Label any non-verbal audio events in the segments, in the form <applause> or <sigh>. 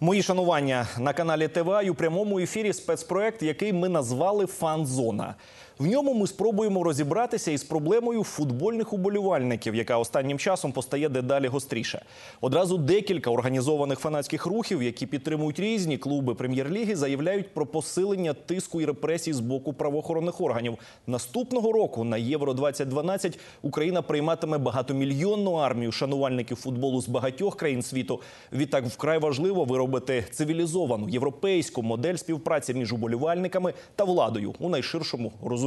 Мої шанування на каналі ТВА і у прямому ефірі спецпроект, який ми назвали Фан-зона. В ньому ми спробуємо розібратися із проблемою футбольних уболівальників, яка останнім часом постає дедалі гостріше. Одразу декілька організованих фанатських рухів, які підтримують різні клуби прем'єр-ліги, заявляють про посилення тиску і репресій з боку правоохоронних органів. Наступного року на Євро 2012 Україна прийматиме багатомільйонну армію шанувальників футболу з багатьох країн світу. Відтак вкрай важливо виробити цивілізовану європейську модель співпраці між уболівальниками та владою у найширшому розумінні.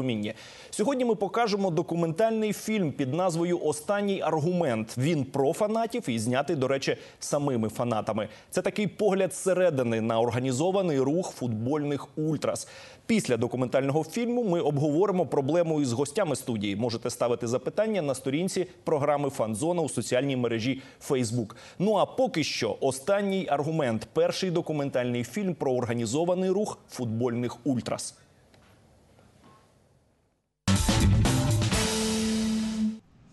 Сьогодні ми покажемо документальний фільм під назвою Останній аргумент. Він про фанатів і знятий, до речі, самими фанатами. Це такий погляд зсередини на організований рух футбольних ультрас. Після документального фільму ми обговоримо проблему із гостями студії. Можете ставити запитання на сторінці програми Фанзона у соціальній мережі Facebook. Ну а поки що останній аргумент перший документальний фільм про організований рух футбольних ультрас.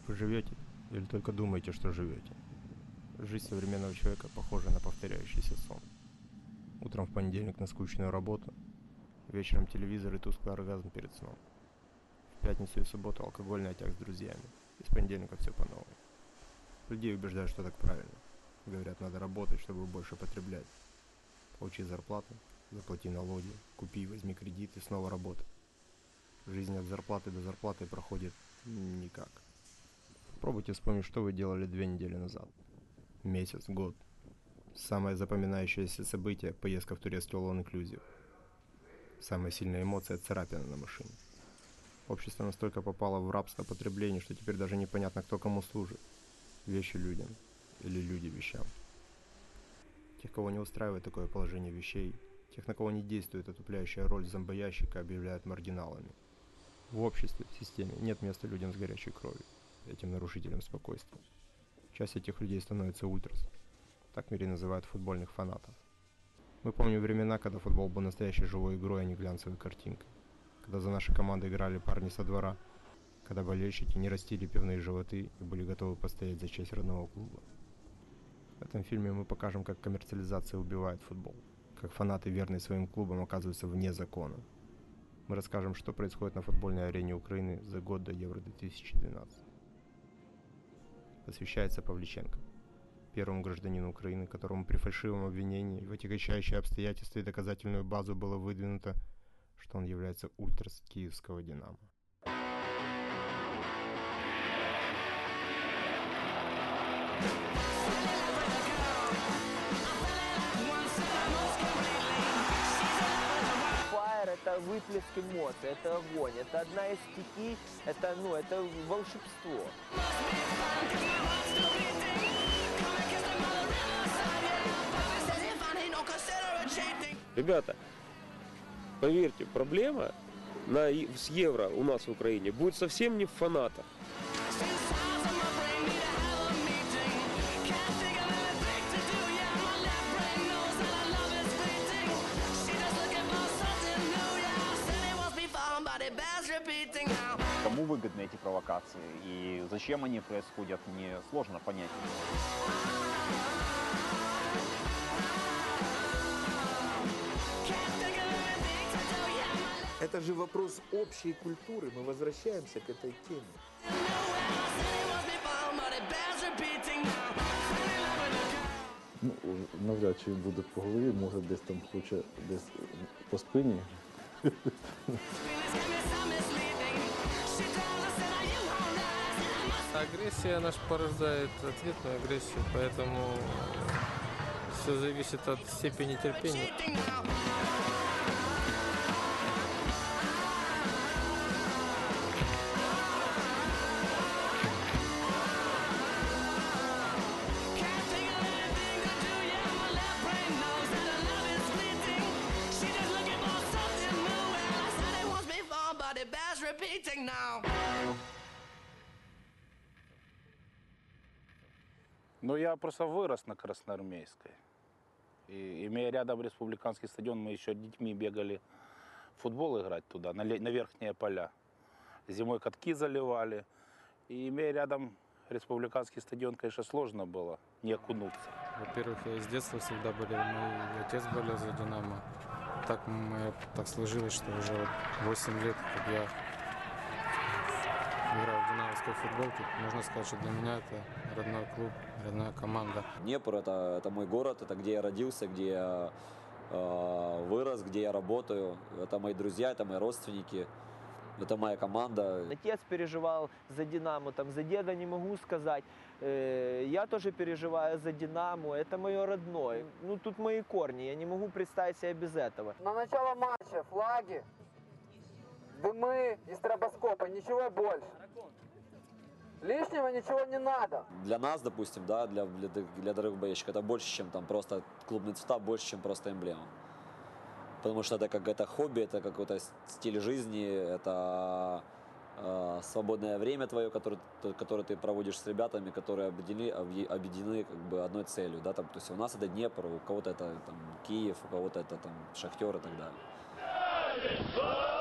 Вы живете или только думаете, что живете? Жизнь современного человека похожа на повторяющийся сон. Утром в понедельник на скучную работу, вечером телевизор и тусклый оргазм перед сном. В пятницу и субботу алкогольный отяг с друзьями. И с понедельника все по новой. Людей убеждают, что так правильно. Говорят, надо работать, чтобы больше потреблять. Получи зарплату, заплати налоги, купи, возьми кредит и снова работай. Жизнь от зарплаты до зарплаты проходит никак. Попробуйте вспомнить, что вы делали две недели назад. Месяц, год. Самое запоминающееся событие – поездка в турецкий Inclusive. Самая сильная эмоция – царапина на машине. Общество настолько попало в рабство потребления, что теперь даже непонятно, кто кому служит. Вещи людям или люди вещам. Тех, кого не устраивает такое положение вещей, тех, на кого не действует отупляющая роль зомбоящика, объявляют маргиналами. В обществе, в системе нет места людям с горячей кровью этим нарушителям спокойствия. Часть этих людей становится ультрас. Так в мире называют футбольных фанатов. Мы помним времена, когда футбол был настоящей живой игрой, а не глянцевой картинкой. Когда за наши команды играли парни со двора. Когда болельщики не растили пивные животы и были готовы постоять за честь родного клуба. В этом фильме мы покажем, как коммерциализация убивает футбол. Как фанаты, верные своим клубам, оказываются вне закона. Мы расскажем, что происходит на футбольной арене Украины за год до Евро 2012 посвящается Павличенко, первому гражданину Украины, которому при фальшивом обвинении в отягощающие обстоятельства и доказательную базу было выдвинуто, что он является ультрас киевского «Динамо». Это выплеск эмоций, это огонь, это одна из стихий, это, ну, это волшебство. Ребята, поверьте, проблема на, с евро у нас в Украине будет совсем не в фанатах. Выгодны эти провокации и зачем они происходят, мне сложно понять. Это же вопрос общей культуры. Мы возвращаемся к этой теме. Ну, навряд чи буде по голові, може десь там хоче десь по спині. <laughs> Агрессия наш порождает ответную агрессию, поэтому все зависит от степени терпения. Просто вырос на Красноармейской. И имея рядом республиканский стадион, мы еще детьми бегали в футбол играть туда, на, на верхние поля. Зимой катки заливали. И имея рядом республиканский стадион, конечно, сложно было не окунуться. Во-первых, я из детства всегда болел, мой отец болел за «Динамо». Так, мы, так сложилось, что уже вот 8 лет, как я играю в динамовской футболке. Можно сказать, что для меня это родной клуб, родная команда. Днепр это, это мой город, это где я родился, где я э, вырос, где я работаю. Это мои друзья, это мои родственники, это моя команда. Отец переживал за «Динамо», там за деда не могу сказать. Э, Я тоже переживаю за «Динамо», это мое родное. Ну, тут мои корни, я не могу представить себя без этого. На начало матча флаги, дымы и стробоскопы, ничего больше. Лишнего ничего не надо. Для нас, допустим, да, для, для, для дорогих болельщиков, это больше, чем там просто клубный цвета, больше, чем просто эмблема. Потому что это как это хобби, это какой-то стиль жизни, это э, свободное время твое, которое, которое ты проводишь с ребятами, которые объединены, объе- объединены как бы одной целью. Да, там, то есть у нас это Днепр, у кого-то это там, Киев, у кого-то это там, Шахтер и так далее.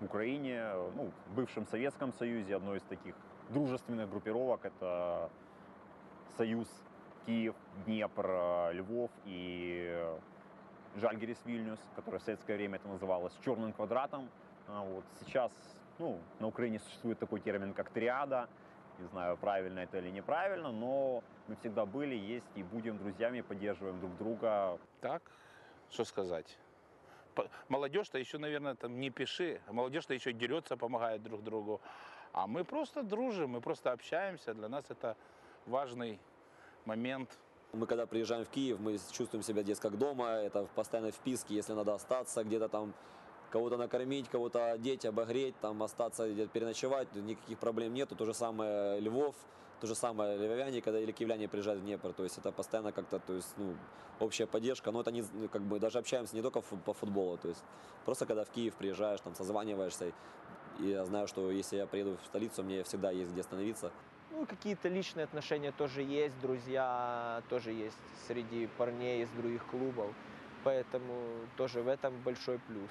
Украине, ну, в бывшем Советском Союзе, одной из таких дружественных группировок это Союз Киев, Днепр, э, Львов и Жальгерис Вильнюс, который в советское время это называлось черным квадратом. А вот сейчас ну, на Украине существует такой термин, как триада. Не знаю, правильно это или неправильно, но мы всегда были, есть и будем друзьями, поддерживаем друг друга. Так, что сказать. Молодежь-то еще, наверное, там не пиши. Молодежь-то еще дерется, помогает друг другу. А мы просто дружим, мы просто общаемся. Для нас это важный момент. Мы когда приезжаем в Киев, мы чувствуем себя здесь как дома, это постоянно вписки, если надо остаться где-то там, кого-то накормить, кого-то одеть, обогреть, там остаться, переночевать, никаких проблем нету. То же самое Львов, то же самое львовяне, когда или киевляне приезжают в Днепр, то есть это постоянно как-то, то есть, ну, общая поддержка, но это не, ну, как бы даже общаемся не только по футболу, то есть просто когда в Киев приезжаешь, там созваниваешься, и я знаю, что если я приеду в столицу, мне всегда есть где остановиться. Ну, какие-то личные отношения тоже есть, друзья тоже есть среди парней из других клубов. Поэтому тоже в этом большой плюс.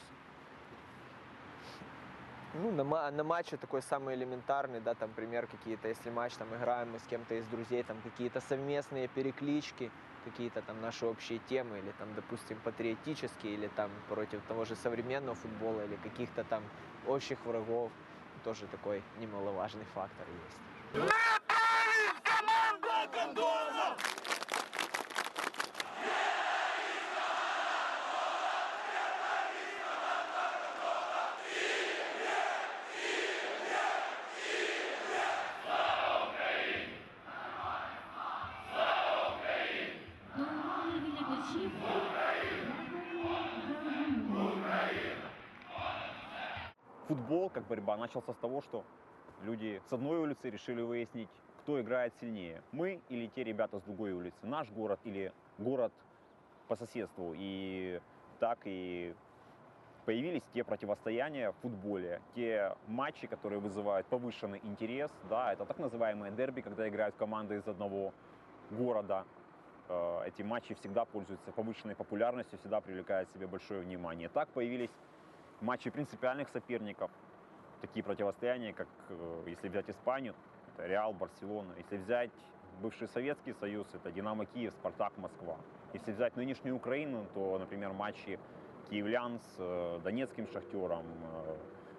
Ну, на, на матче такой самый элементарный, да, там, пример какие-то, если матч там играем мы с кем-то из друзей, там какие-то совместные переклички, какие-то там наши общие темы, или там, допустим, патриотические, или там против того же современного футбола, или каких-то там общих врагов, тоже такой немаловажный фактор есть. Футбол, как борьба, начался с того, что люди с одной улицы решили выяснить, кто играет сильнее. Мы или те ребята с другой улицы. Наш город или город по соседству. И так и появились те противостояния в футболе, те матчи, которые вызывают повышенный интерес. Да, это так называемые дерби, когда играют команды из одного города. Э, Эти матчи всегда пользуются повышенной популярностью, всегда привлекают к себе большое внимание. Так появились матчи принципиальных соперников, такие противостояния, как э, если взять Испанию, это Реал, Барселона. Если взять бывший Советский Союз, это Динамо Киев, Спартак, Москва. Если взять нынешнюю Украину, то, например, матчи киевлян с э, донецким шахтером э,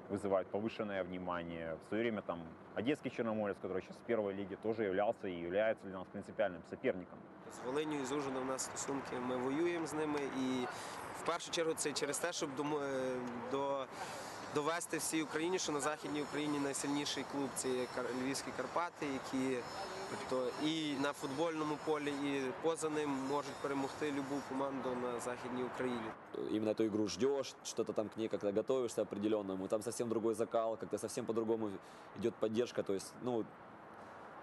вызывают повышенное внимание. В свое время там Одесский Черноморец, который сейчас в первой лиге, тоже являлся и является для нас принципиальным соперником. З Волиню і з Ужгородом у нас стосунки, ми воюємо з ними. І в першу чергу це через те, щоб домо- е, до, довести всій Україні, що на Західній Україні найсильніший клуб це є Кар- Львівські Карпати, які тобто, і на футбольному полі, і поза ним можуть перемогти любу команду на Західній Україні. именно эту игру ждешь, что-то там к ней как-то готовишься определенному, там совсем другой закал, как-то совсем по-другому идет поддержка, то есть, ну,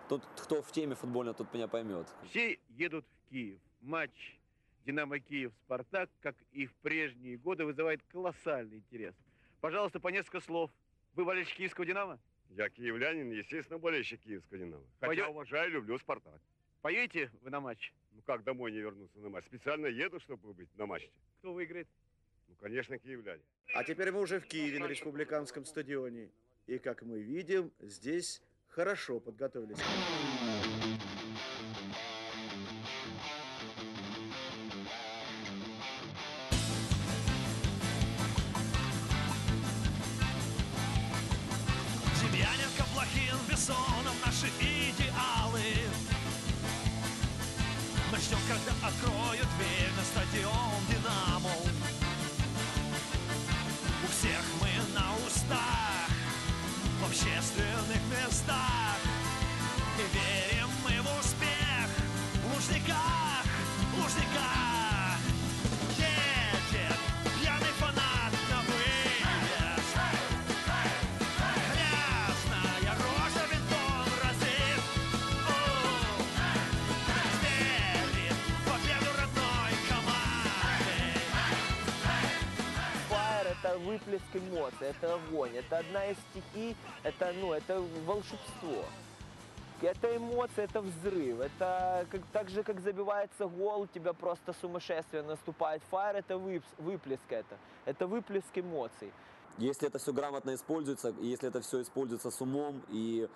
тут кто в теме футбольно, тот меня поймет. Все едут в Киев. Матч «Динамо Киев-Спартак», как и в прежние годы, вызывает колоссальный интерес. Пожалуйста, по несколько слов. Вы болельщик киевского «Динамо»? Я киевлянин, естественно, болельщик киевского «Динамо». Хотя Пойдё- уважаю, люблю «Спартак». Поедете вы на матч? Ну как домой не вернуться на матч? Специально еду, чтобы быть на матче. Кто выиграет? Ну, конечно, А теперь мы уже в Киеве на республиканском стадионе. И как мы видим, здесь хорошо подготовились. Бессонов, наши идеалы. Мы ждем, когда откроют дверь на стадион «Динамо» выплеск эмоций, это огонь, это одна из стихий, это, ну, это волшебство. Это эмоции, это взрыв, это как, так же, как забивается гол, у тебя просто сумасшествие наступает. Фаер это вып- выплеск это, это выплеск эмоций. Если это все грамотно используется, если это все используется с умом, и,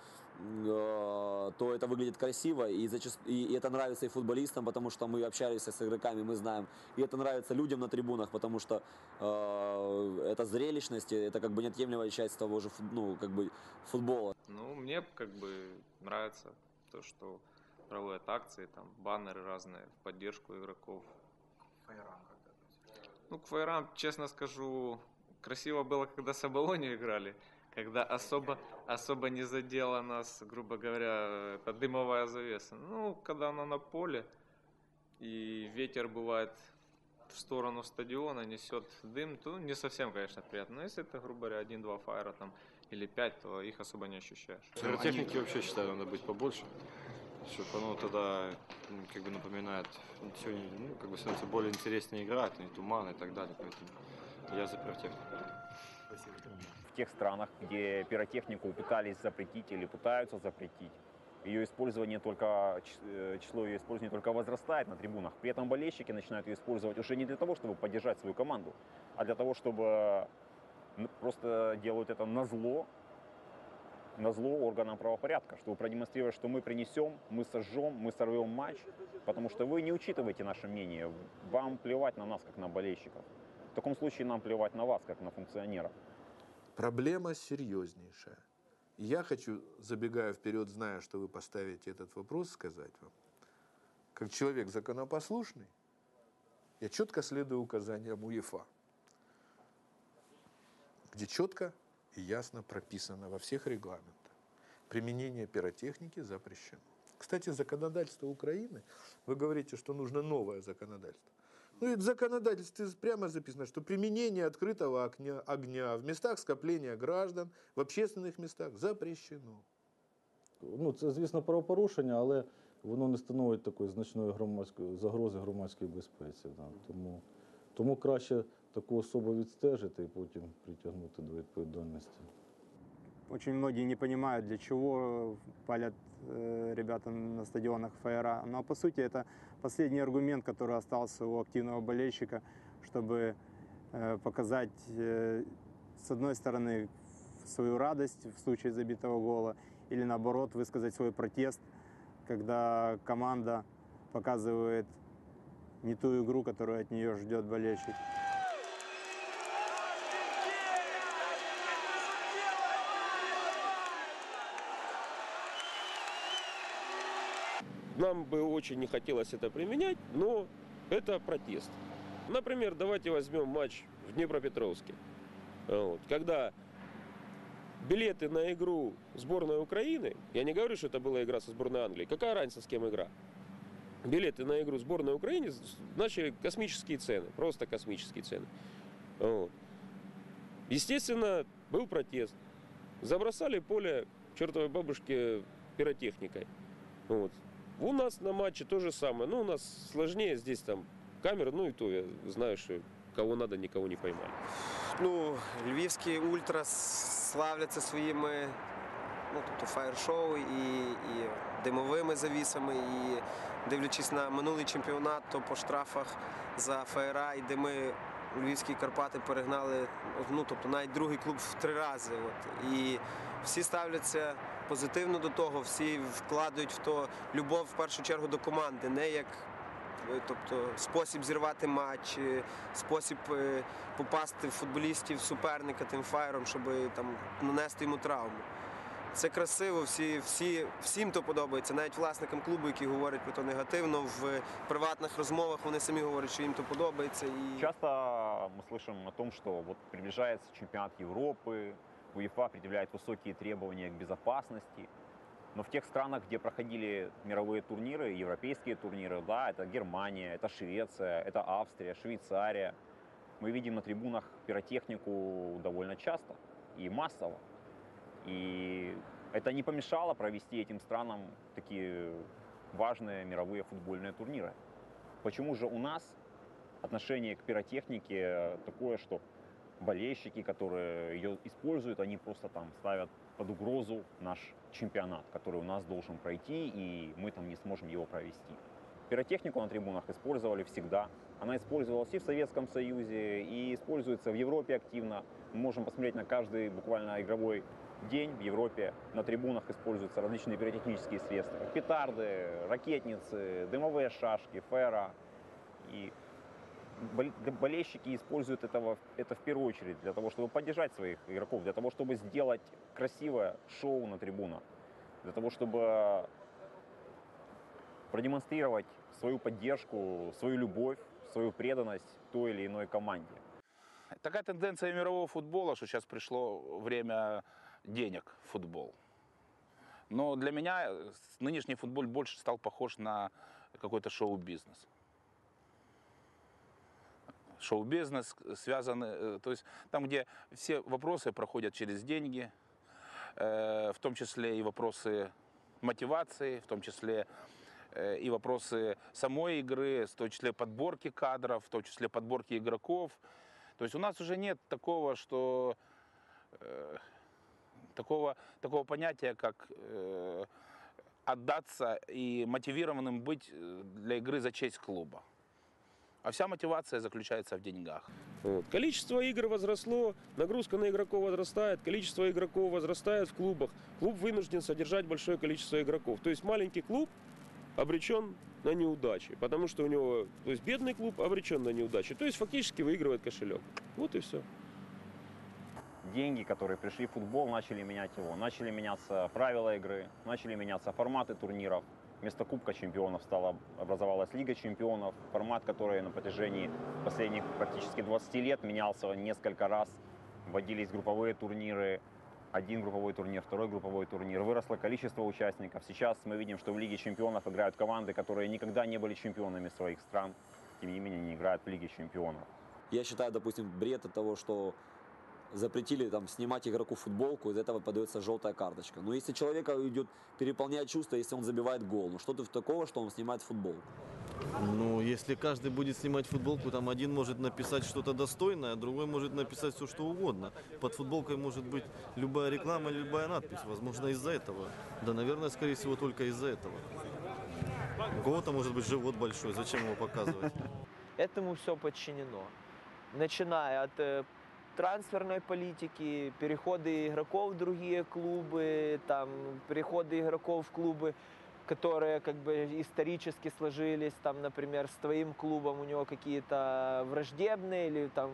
то это выглядит красиво, и, зачаст- и, это нравится и футболистам, потому что мы общались с игроками, мы знаем, и это нравится людям на трибунах, потому что э, это зрелищность, и это как бы неотъемлемая часть того же ну, как бы футбола. Ну, мне как бы нравится то, что проводят акции, там, баннеры разные в поддержку игроков. Ну, к фаерам, честно скажу, красиво было, когда с Абалони играли, когда особо, особо не задела нас, грубо говоря, эта дымовая завеса. Ну, когда она на поле, и ветер бывает в сторону стадиона, несет дым, то не совсем, конечно, приятно. Но если это, грубо говоря, один-два фаера там или пять, то их особо не ощущаешь. Пиротехники вообще считаю, надо быть побольше, чтобы оно тогда как бы напоминает, все, ну, как бы становится более интереснее играть, не туман и так далее, поэтому я за пиротехнику. В тех странах, где пиротехнику пытались запретить или пытаются запретить, ее использование только, э, число ее использования только возрастает на трибунах. При этом болельщики начинают ее использовать уже не для того, чтобы поддержать свою команду, а для того, чтобы просто делают это на зло, на зло органам правопорядка, чтобы продемонстрировать, что мы принесем, мы сожжем, мы сорвем матч, потому что вы не учитываете наше мнение, вам плевать на нас, как на болельщиков. В таком случае нам плевать на вас, как на функционеров. Проблема серьезнейшая. Я хочу, забегая вперед, зная, что вы поставите этот вопрос, сказать вам, как человек законопослушный, я четко следую указаниям УЕФА, где четко и ясно прописано во всех регламентах. Применение пиротехники запрещено. Кстати, законодательство Украины, вы говорите, что нужно новое законодательство. Ну и в законодательстве прямо записано, что применение открытого огня, огня в местах скопления граждан, в общественных местах запрещено. Ну, це, звісно, правопорушення, але воно не становить такої значної громадської загрози громадській безпеці. Да. Тому, тому краще таку особу відстежити і потім притягнути до відповідальності. Очень многие не понимают, для чего палят э, ребята на стадионах ФРА. Ну а по сути это последний аргумент, который остался у активного болельщика, чтобы э, показать, э, с одной стороны, свою радость в случае забитого гола, или наоборот высказать свой протест, когда команда показывает не ту игру, которую от нее ждет болельщик. Нам бы очень не хотелось это применять, но это протест. Например, давайте возьмем матч в Днепропетровске. Вот, когда билеты на игру сборной Украины, я не говорю, что это была игра со сборной Англии, какая разница, с кем игра? Билеты на игру сборной Украины начали космические цены, просто космические цены. Вот. Естественно, был протест. Забросали поле чертовой бабушке пиротехникой. Вот. У нас на матче то же самое. Ну, у нас сложнее здесь там камера, ну и то я знаю, что кого надо, никого не поймали. Ну, львівські ультра славляться своїми ну, тобто фаєр-шоу і, і димовими завісами. І дивлячись на минулий чемпіонат, то по штрафах за фаєра і дими Львівські Карпати перегнали, ну тобто навіть другий клуб в три рази. От. І всі ставляться позитивно до того, всі вкладають в то любов в першу чергу до команди, не як е, тобто, спосіб зірвати матч, е, спосіб е, попасти в футболістів суперника тим фаєром, щоб там нанести йому травму. Це красиво, всі, всі, всім то подобається, навіть власникам клубу, які говорять про то негативно, в приватних розмовах вони самі говорять, що їм то подобається. І... Часто мы слышим о том, что вот приближается чемпионат Европы, УЕФА предъявляет высокие требования к безопасности. Но в тех странах, где проходили мировые турниры, европейские турниры, да, это Германия, это Швеция, это Австрия, Швейцария, мы видим на трибунах пиротехнику довольно часто и массово. И это не помешало провести этим странам такие важные мировые футбольные турниры. Почему же у нас отношение к пиротехнике такое, что болельщики, которые ее используют, они просто там ставят под угрозу наш чемпионат, который у нас должен пройти, и мы там не сможем его провести. Пиротехнику на трибунах использовали всегда. Она использовалась и в Советском Союзе, и используется в Европе активно. Мы можем посмотреть на каждый буквально игровой день в Европе. На трибунах используются различные пиротехнические средства. Петарды, ракетницы, дымовые шашки, фера. И болельщики используют этого, это в первую очередь для того, чтобы поддержать своих игроков, для того, чтобы сделать красивое шоу на трибунах, для того, чтобы продемонстрировать свою поддержку, свою любовь, свою преданность той или иной команде. Такая тенденция мирового футбола, что сейчас пришло время денег футбол. Но для меня нынешний футбол больше стал похож на какой-то шоу-бизнес. Шоу-бизнес связаны, э, то есть там, где все вопросы проходят через деньги, э, в том числе и вопросы мотивации, в том числе э, и вопросы самой игры, в том числе подборки кадров, в том числе подборки игроков. То есть у нас уже нет такого, что э, такого, такого понятия, как э, отдаться и мотивированным быть э, для игры за честь клуба. А вся мотивация заключается в деньгах. Вот. Количество игр возросло, нагрузка на игроков возрастает, количество игроков возрастает в клубах. Клуб вынужден содержать большое количество игроков. То есть маленький клуб обречен на неудачи, потому что у него, то есть бедный клуб обречен на неудачи, то есть фактически выигрывает кошелек. Вот и все. Деньги, которые пришли в футбол, начали менять его. Начали меняться правила игры, начали меняться форматы турниров. Вместо Кубка чемпионов стала, образовалась Лига чемпионов, формат, который на протяжении последних практически 20 лет менялся несколько раз. Вводились групповые турниры, один групповой турнир, второй групповой турнир. Выросло количество участников. Сейчас мы видим, что в Лиге чемпионов играют команды, которые никогда не были чемпионами своих стран. Тем не менее, не играют в Лиге чемпионов. Я считаю, допустим, бред от того, что запретили там снимать игроку футболку, из этого подается желтая карточка. Но если человека идет переполняет чувство, если он забивает гол, ну что тут такого, что он снимает футболку? Ну, если каждый будет снимать футболку, там один может написать что-то достойное, а другой может написать все, что угодно. Под футболкой может быть любая реклама, любая надпись. Возможно, из-за этого. Да, наверное, скорее всего, только из-за этого. У кого-то может быть живот большой, зачем его показывать? Этому все подчинено. Начиная от э, трансферной политики, переходы игроков в другие клубы, там, переходы игроков в клубы, которые как бы исторически сложились, там, например, с твоим клубом у него какие-то враждебные или там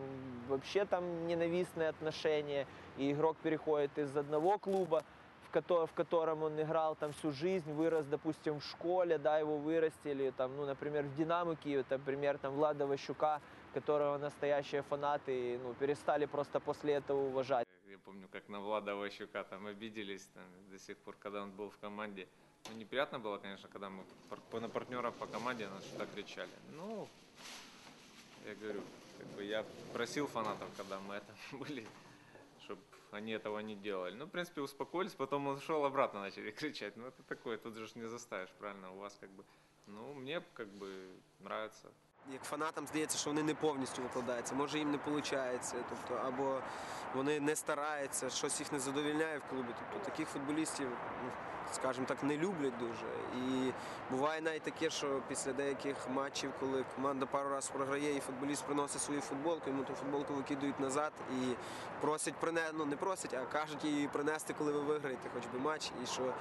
вообще там ненавистные отношения, и игрок переходит из одного клуба, в, кото- в котором он играл там всю жизнь, вырос, допустим, в школе, да, его вырастили, там, ну, например, в Динамо Киев, например, там, Влада Ващука, которого настоящие фанаты, ну, перестали просто после этого уважать. Я помню, как на Влада Ващука там обиделись там, до сих пор, когда он был в команде. Ну, неприятно было, конечно, когда мы на партнеров по команде нас что-то кричали. Ну, я говорю, как бы я просил фанатов, когда мы это <laughs> были, чтобы они этого не делали. Ну, в принципе, успокоились, потом он ушел, обратно начали <laughs> кричать. Ну, это такое, тут же не заставишь, правильно, у вас как бы... Ну, мне как бы нравится. Як фанатам здається, що вони не повністю викладаються, може їм не виходить, тобто, або вони не стараються, щось їх не задовільняє в клубі. Тобто таких футболістів, ну, скажімо так, не люблять дуже. І буває навіть таке, що після деяких матчів, коли команда пару разів програє і футболіст приносить свою футболку, йому ту футболку викидують назад і просять принести, ну не просять, а кажуть її принести, коли ви виграєте хоч би матч, і що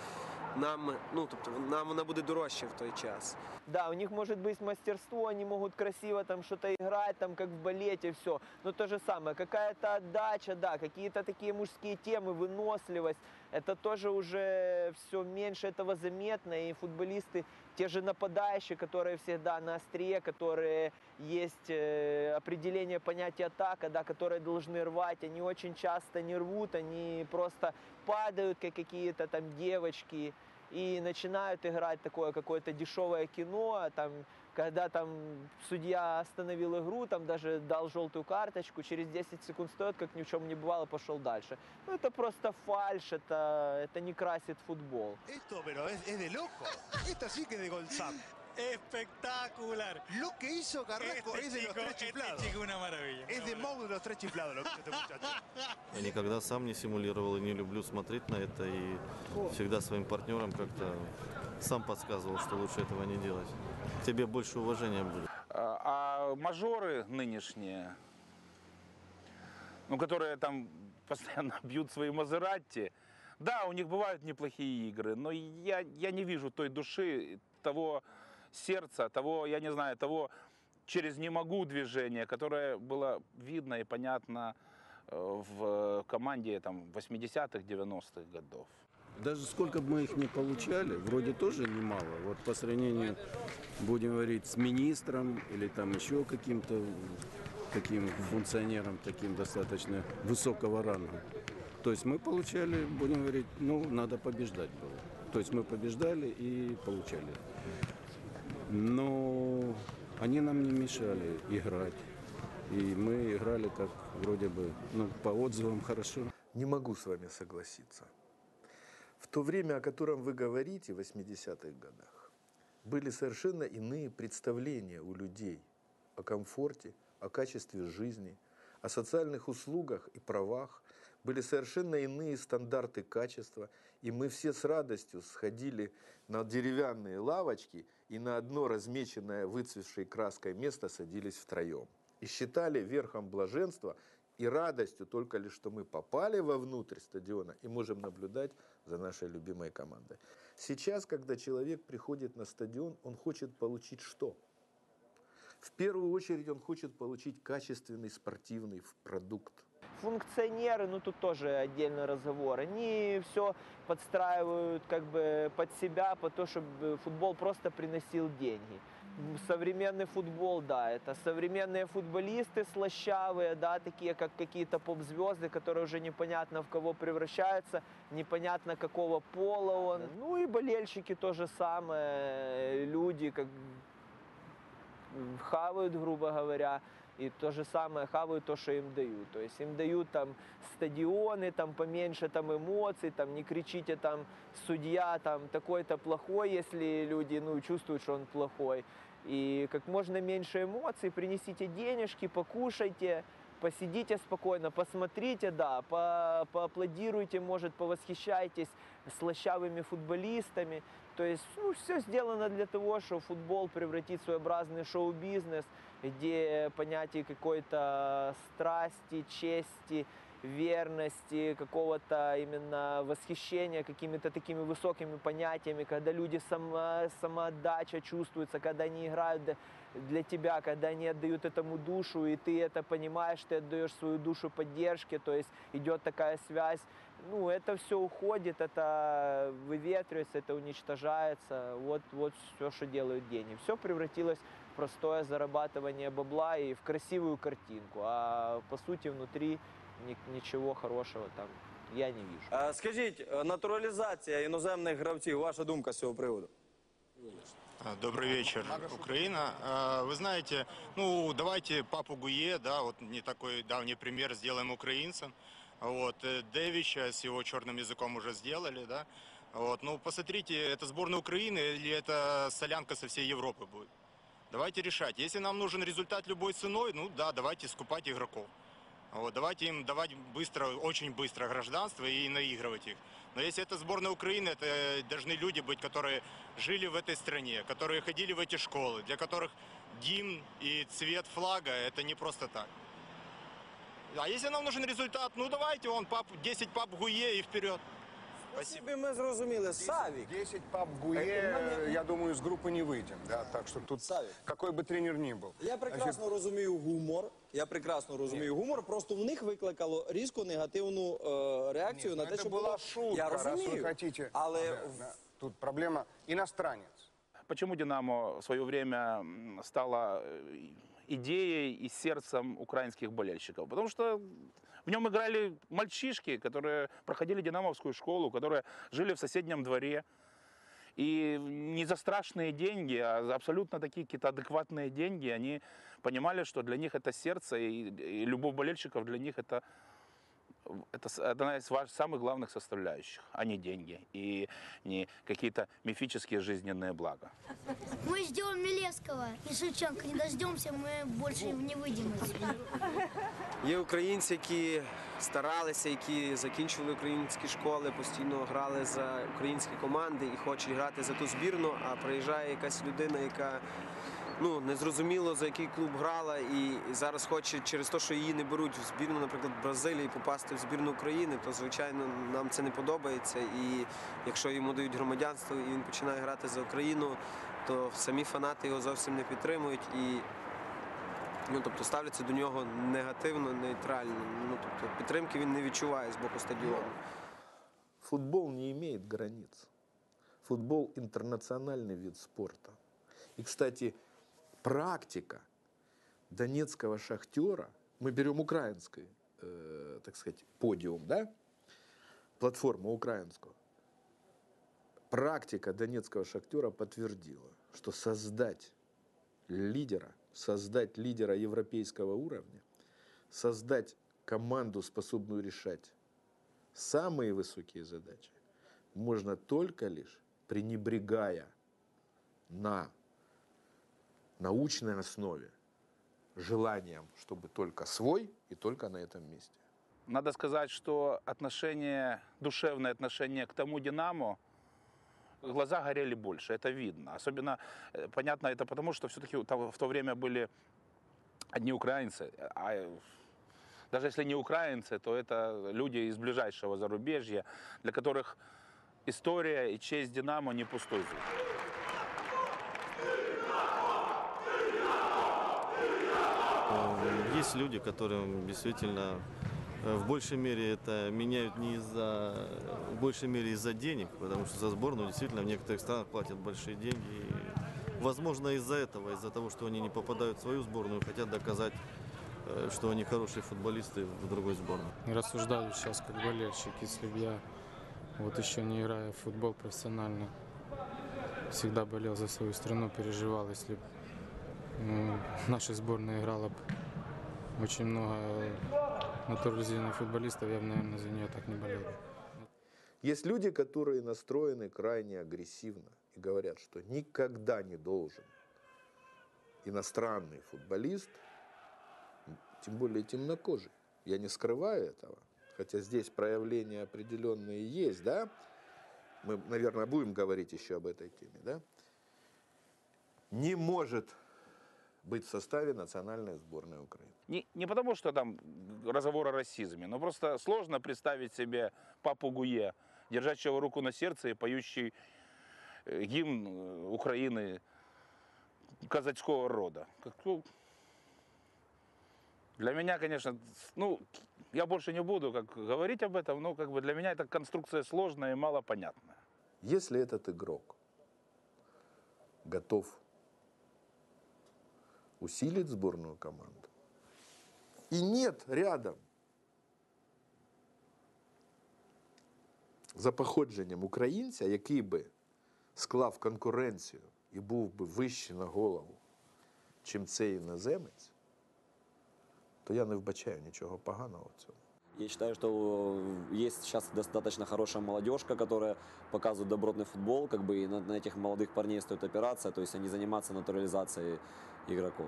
нам, ну тобто нам вона буде дорожче в той час. Да, у них может быть мастерство, они могут красиво там что-то играть, там как в балете, все. Но то же самое, какая-то отдача, да, какие-то такие мужские темы, выносливость, это тоже уже все меньше этого заметно, и футболисты, те же нападающие, которые всегда на острие, которые есть э, определение понятия атака, да, которые должны рвать, они очень часто не рвут, они просто падают, как какие-то там девочки, и начинают играть такое какое-то дешевое кино, там, когда там судья остановил игру, там даже дал желтую карточку, через 10 секунд стоит, как ни в чем не бывало, пошел дальше. Ну, это просто фальш, это, это не красит футбол. Esto, pero es, es de loco. <laughs> Esta sí que de Golzap. Espectacular. Lo que hizo Carrasco Este es de los tres este chiflados. chico una maravilla. Es de Mou de los tres chiflados lo que hizo este muchacho. <laughs> Я никогда сам не симулировал и не люблю смотреть на это. И всегда своим партнерам как-то сам подсказывал, что лучше этого не делать. Тебе больше уважения будет. А, а мажоры нынешние, ну, которые там <laughs> постоянно бьют свои Мазератти, да, у них бывают неплохие игры, но я, я не вижу той души, того сердца, того, я не знаю, того через «не могу» движения, которое было видно и понятно э, в команде там, 80-х, 90-х годов. Даже сколько бы мы их не получали, вроде тоже немало. Вот по сравнению, будем говорить, с министром или там еще каким-то таким функционером, таким достаточно высокого ранга. То есть мы получали, будем говорить, ну, надо побеждать было. То есть мы побеждали и получали. Но они нам не мешали играть. И мы играли как вроде бы, ну, по отзывам хорошо. Не могу с вами согласиться. В то время, о котором вы говорите, в 80-х годах, были совершенно иные представления у людей о комфорте, о качестве жизни, о социальных услугах и правах. Были совершенно иные стандарты качества, и мы все с радостью сходили на деревянные лавочки и на одно размеченное выцветшей краской место садились втроем. И считали верхом блаженства и радостью только лишь, что мы попали вовнутрь стадиона и можем наблюдать за нашей любимой командой. Сейчас, когда человек приходит на стадион, он хочет получить что? В первую очередь он хочет получить качественный спортивный продукт. Функционеры, ну тут тоже отдельный разговор, они все подстраивают как бы под себя, по то, чтобы футбол просто приносил деньги. Современный футбол, да, это современные футболисты слащавые, да, такие как какие-то поп-звезды, которые уже непонятно в кого превращаются, непонятно какого пола он. Ну и болельщики то же самое, люди как хавают, грубо говоря, и то же самое хавают то, что им дают. То есть им дают там стадионы, там поменьше там эмоций, там не кричите там судья там такой-то плохой, если люди ну, чувствуют, что он плохой. И как можно меньше эмоций, принесите денежки, покушайте, посидите спокойно, посмотрите, да, по, поаплодируйте, может, повосхищайтесь слащавыми футболистами. То есть ну, все сделано для того, чтобы футбол превратить в своеобразный шоу-бизнес, где понятие какой-то страсти, чести, верности, какого-то именно восхищения какими-то такими высокими понятиями, когда люди сама, самоотдача чувствуется, когда они играют для тебя, когда они отдают этому душу, и ты это понимаешь, ты отдаешь свою душу поддержки, то есть идет такая связь. Ну, это все уходит, это выветривается, это уничтожается. Вот, вот все, что делают деньги. Все превратилось простое зарабатывание бабла и в красивую картинку. А по сути внутри ни- ничего хорошего там я не вижу. Е, Скажіть, е, натуралізація іноземних гравців, ваша думка з цього приводу? А, Добрый вечер, Украина. А, Вы знаете, ну, давайте папу Гуе, да, вот не такой давний пример сделаем украинцам. Вот, э, Дэвича с его черным языком уже сделали, да. Вот, ну, посмотрите, это сборная Украины или это солянка со всей Европы будет? Давайте решать. Если нам нужен результат любой ценой, ну да, давайте скупать игроков. Вот, давайте им давать быстро, очень быстро гражданство и наигрывать их. Но если это сборная Украины, это должны люди быть, которые жили в этой стране, которые ходили в эти школы, для которых гимн и цвет флага – это не просто так. А если нам нужен результат, ну давайте, он пап, 10 пап Гуе и вперед. Спасибо, ми зрозуміли. Савік. 10 пап Гуе, я думаю, с группы не выйдем. Да? Так что тут какой бы тренер ни был. Я прекрасно розумію гумор. Я прекрасно розумію гумор. Просто в них викликало різко негативну е, реакцію на те, Это що была було. шутка, Я раз вы розумію. хотите. Але Да, да. Тут проблема иностранец. Почему «Динамо» в свое время м, стало э, идеей и сердцем украинских болельщиков? Потому что в нем играли мальчишки, которые проходили динамовскую школу, которые жили в соседнем дворе. И не за страшные деньги, а за абсолютно такие какие-то адекватные деньги, они понимали, что для них это сердце, и, и любовь болельщиков для них это, это с- одна из важ- самых главных составляющих, а не деньги и не какие-то мифические жизненные блага. Мы ждем Милевского и Шевченко. Не дождемся, мы больше не выйдем отсюда. Є українці, які старалися, які закінчували українські школи, постійно грали за українські команди і хочуть грати за ту збірну, а приїжджає якась людина, яка ну незрозуміло за який клуб грала, і зараз хоче через те, що її не беруть в збірну, наприклад, Бразилії, попасти в збірну України, то звичайно нам це не подобається. І якщо йому дають громадянство і він починає грати за Україну, то самі фанати його зовсім не підтримують і Ну, тобто ставляться до нього негативно, нейтрально. Ну, тобто підтримки він не відчуває з боку стадіону. Футбол не имеет границ. Футбол – интернациональный вид спорта. И, кстати, практика донецкого шахтера, мы берем украинский, э, так сказать, подиум, да, платформу украинскую. Практика донецкого шахтера подтвердила, что создать лидера, создать лидера европейского уровня, создать команду, способную решать самые высокие задачи, можно только лишь пренебрегая на научной основе желанием, чтобы только свой и только на этом месте. Надо сказать, что отношение, душевное отношение к тому «Динамо», глаза горели больше, это видно. Особенно, э, понятно, это потому, что все-таки в то время были одни украинцы. А э, даже если не украинцы, то это люди из ближайшего зарубежья, для которых история и честь «Динамо» не пустой звук. Э, Есть люди, которым действительно э, в большей мере это меняют не из-за, в большей мере из-за денег, потому что за сборную действительно в некоторых странах платят большие деньги. И, возможно, из-за этого, из-за того, что они не попадают в свою сборную, хотят доказать, э, что они хорошие футболисты в другой сборной. Рассуждаю сейчас как болельщик, если бы я вот еще не играя в футбол профессионально, всегда болел за свою страну, переживал, если б ну, наша сборная играла бы очень много натурализированных футболистов, я бы, наверное, за нее так не болел. Есть люди, которые настроены крайне агрессивно и говорят, что никогда не должен иностранный футболист, тем более темнокожий, я не скрываю этого, хотя здесь проявления определенные есть, да, мы, наверное, будем говорить еще об этой теме, да, не может быть в составе национальной сборной Украины. Не, не потому, что там разговор о расизме, но просто сложно представить себе папу Гуе, держащего руку на сердце и поющий э, гимн э, Украины казацкого рода. Ну, Для меня, конечно, ну, я больше не буду как говорить об этом, но как бы для меня эта конструкция сложная и малопонятная. Если этот игрок готов усилить сборную команду, и нет рядом за походженням українця, який би склав конкуренцію і був би вищий на голову, чим цей іноземець, то я не вбачаю нічого поганого в цьому. Я считаю, что есть сейчас достаточно хорошая молодежка, которая показывает добротный футбол, как бы и на, на этих молодых парней стоит опираться, то есть они заниматься натурализацией игроков.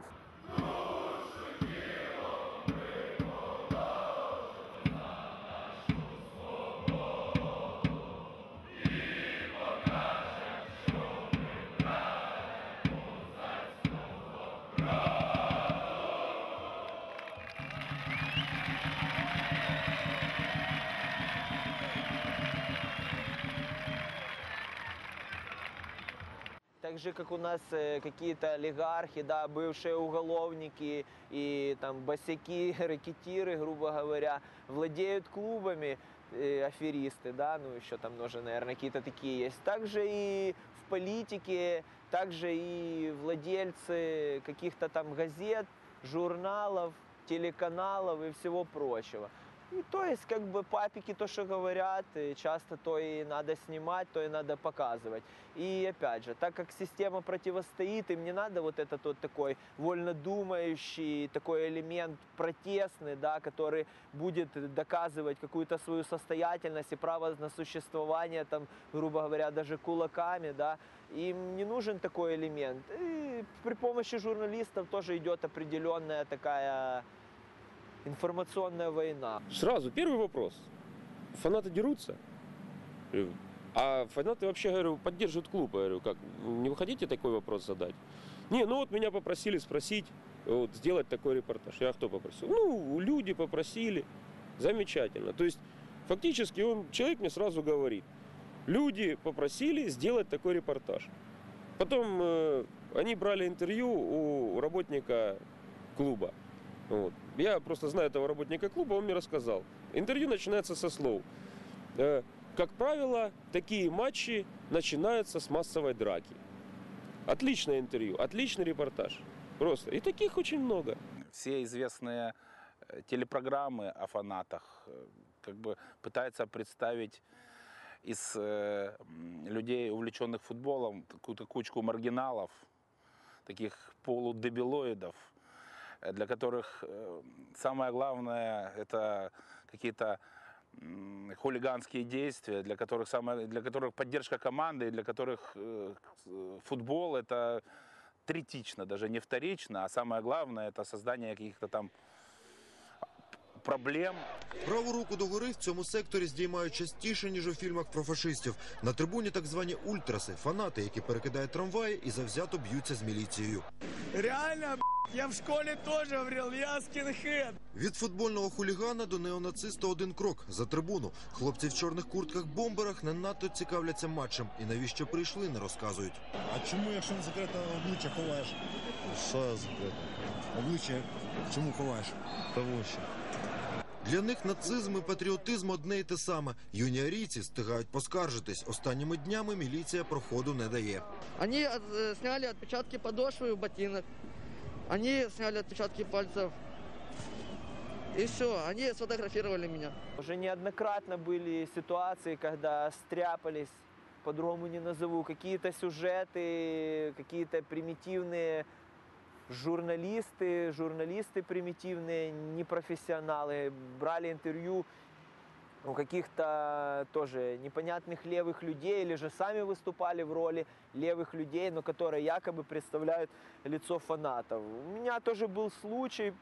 Так же, как у нас э, какие-то олигархи, да, бывшие уголовники и там босяки, <laughs> рэкетиры, грубо говоря, владеют клубами, э, аферисты, да, ну еще там тоже, наверное, какие-то такие есть. Также и в политике, также и владельцы каких-то там газет, журналов, телеканалов и всего прочего. И то есть, как бы папики то, что говорят, и часто то и надо снимать, то и надо показывать. И опять же, так как система противостоит, им не надо вот этот вот такой вольнодумающий, такой элемент протестный, да, который будет доказывать какую-то свою состоятельность и право на существование, там, грубо говоря, даже кулаками, да, им не нужен такой элемент. И при помощи журналистов тоже идет определенная такая информационная война. Сразу, первый вопрос. Фанаты дерутся? А фанаты вообще, говорю, поддерживают клуб. Я говорю, как, не вы хотите такой вопрос задать? Не, ну вот меня попросили спросить, вот, сделать такой репортаж. Я кто попросил? Ну, люди попросили. Замечательно. То есть, фактически, он, человек мне сразу говорит, люди попросили сделать такой репортаж. Потом э, они брали интервью у работника клуба. Вот. Я просто знаю этого работника клуба, он мне рассказал. Интервью начинается со слов. Э, Как правило, такие матчи начинаются с массовой драки. Отличное интервью, отличный репортаж. Просто. И таких очень много. Все известные э, телепрограммы о фанатах э, как бы пытаются представить из э, людей, увлеченных футболом, какую-то кучку маргиналов, таких полудебилоидов, для которых э, самое главное это какие-то хулиганские действия, для которых, самое, для которых поддержка команды, для которых э, э, футбол это третично, даже не вторично, а самое главное это создание каких-то там проблем. Праву руку догори в цьому секторі здіймають частіше, ніж у фільмах про фашистів. На трибуні так звані ультраси, фанати, які перекидають трамваї і завзято б'ються з міліцією. Реально, я в школе тоже говорил, я скинхед. Від футбольного хулігана до неонациста один крок за трибуну. Хлопці в чорних куртках-бомберах не надто цікавляться матчем і навіщо прийшли, не розказують. А чому, якщо не секретно, обличчя ховаєш? Що секретно? Обличчя чому ховаєш? Того що. Для них нацизм і патріотизм одне й те саме. Юніарійці встигають поскаржитись. Останніми днями міліція проходу не дає. Они э, сняли отпечатки подошвы у ботинок. Они сняли отпечатки пальцев. И все, они сфотографировали меня. Уже неоднократно были ситуации, когда стряпались, по-другому не назову, какие-то сюжеты, какие-то примитивные журналисты, журналисты примитивные, непрофессионалы, брали интервью у каких-то тоже непонятных левых людей или же сами выступали в роли левых людей, но которые якобы представляют лицо фанатов. У меня тоже был случай,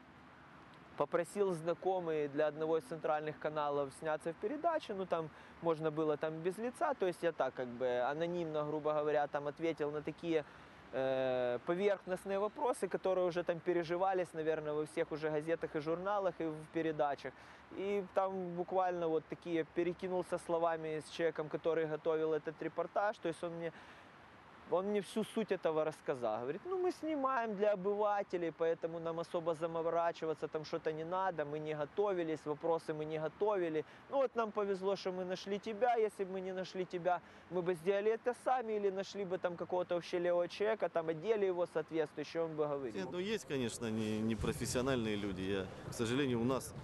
попросил знакомый для одного из центральных каналов сняться в передаче, ну там можно было там без лица, то есть я так как бы анонимно, грубо говоря, там ответил на такие э, поверхностные вопросы, которые уже там переживались, наверное, во всех уже газетах и журналах и в передачах. И там буквально вот такие перекинулся словами с человеком, который готовил этот репортаж, то есть он мне он мне всю суть этого рассказал. Говорит, ну мы снимаем для обывателей, поэтому нам особо заморачиваться там что-то не надо, мы не готовились, вопросы мы не готовили. Ну вот нам повезло, что мы нашли тебя, если бы мы не нашли тебя, мы бы сделали это сами или нашли бы там какого-то вообще левого человека, там одели его соответствующе, он бы говорил. Нет, ну есть, конечно, не, непрофессиональные люди. Я, к сожалению, у нас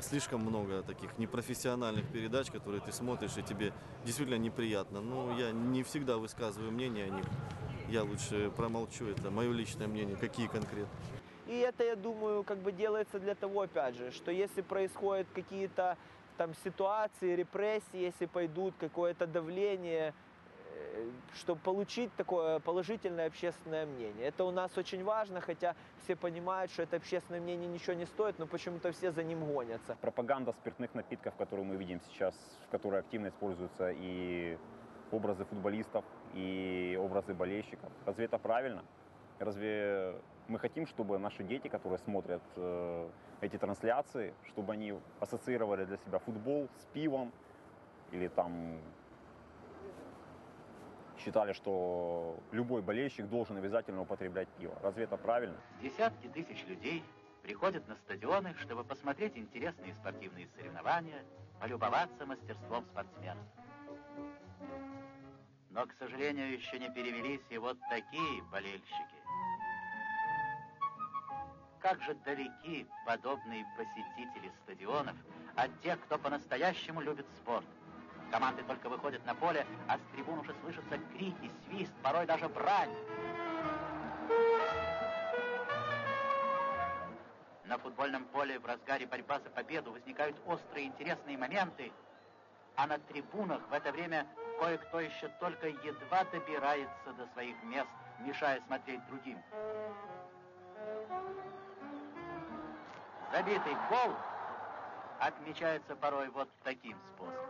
слишком много таких непрофессиональных передач, которые ты смотришь, и тебе действительно неприятно. Но я не всегда высказываю мнение о них. Я лучше промолчу, это мое личное мнение. Какие конкретно? И это, я думаю, как бы делается для того, опять же, что если происходят какие-то там ситуации, репрессии, если пойдут, какое-то давление, э, чтобы получить такое положительное общественное мнение. Это у нас очень важно, хотя все понимают, что это общественное мнение ничего не стоит, но почему-то все за ним гонятся. Пропаганда спиртных напитков, которую мы видим сейчас, в которой активно используются и образы футболистов, и образы болельщиков. Разве это правильно? Разве мы хотим, чтобы наши дети, которые смотрят э, эти трансляции, чтобы они ассоциировали для себя футбол с пивом или там считали, что любой болельщик должен обязательно употреблять пиво. Разве это правильно? Десятки тысяч людей приходят на стадионы, чтобы посмотреть интересные спортивные соревнования, полюбоваться мастерством спортсменов. Но, к сожалению, еще не перевелись и вот такие болельщики. Как же далеки подобные посетители стадионов от тех, кто по-настоящему любит спорт. Команды только выходят на поле, а с трибун уже слышатся крики, свист, порой даже брань. На футбольном поле в разгаре борьба за победу возникают острые интересные моменты, а на трибунах в это время кое-кто еще только едва добирается до своих мест, мешая смотреть другим. Забитый гол отмечается порой вот таким способом.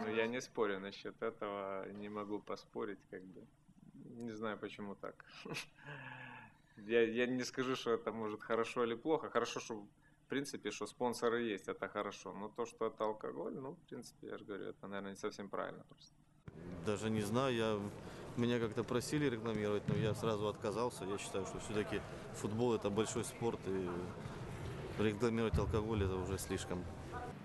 Ну, я не спорю насчет этого, не могу поспорить, как бы. Не знаю, почему так. <laughs> Я, я не скажу, что это может хорошо или плохо. Хорошо, что в принципе, что спонсоры есть, это хорошо. Но то, что это алкоголь, ну, в принципе, я же говорю, это, наверное, не совсем правильно просто. Даже не знаю, я, меня как-то просили рекламировать, но я сразу отказался. Я считаю, что все-таки футбол это большой спорт, и рекламировать алкоголь это уже слишком.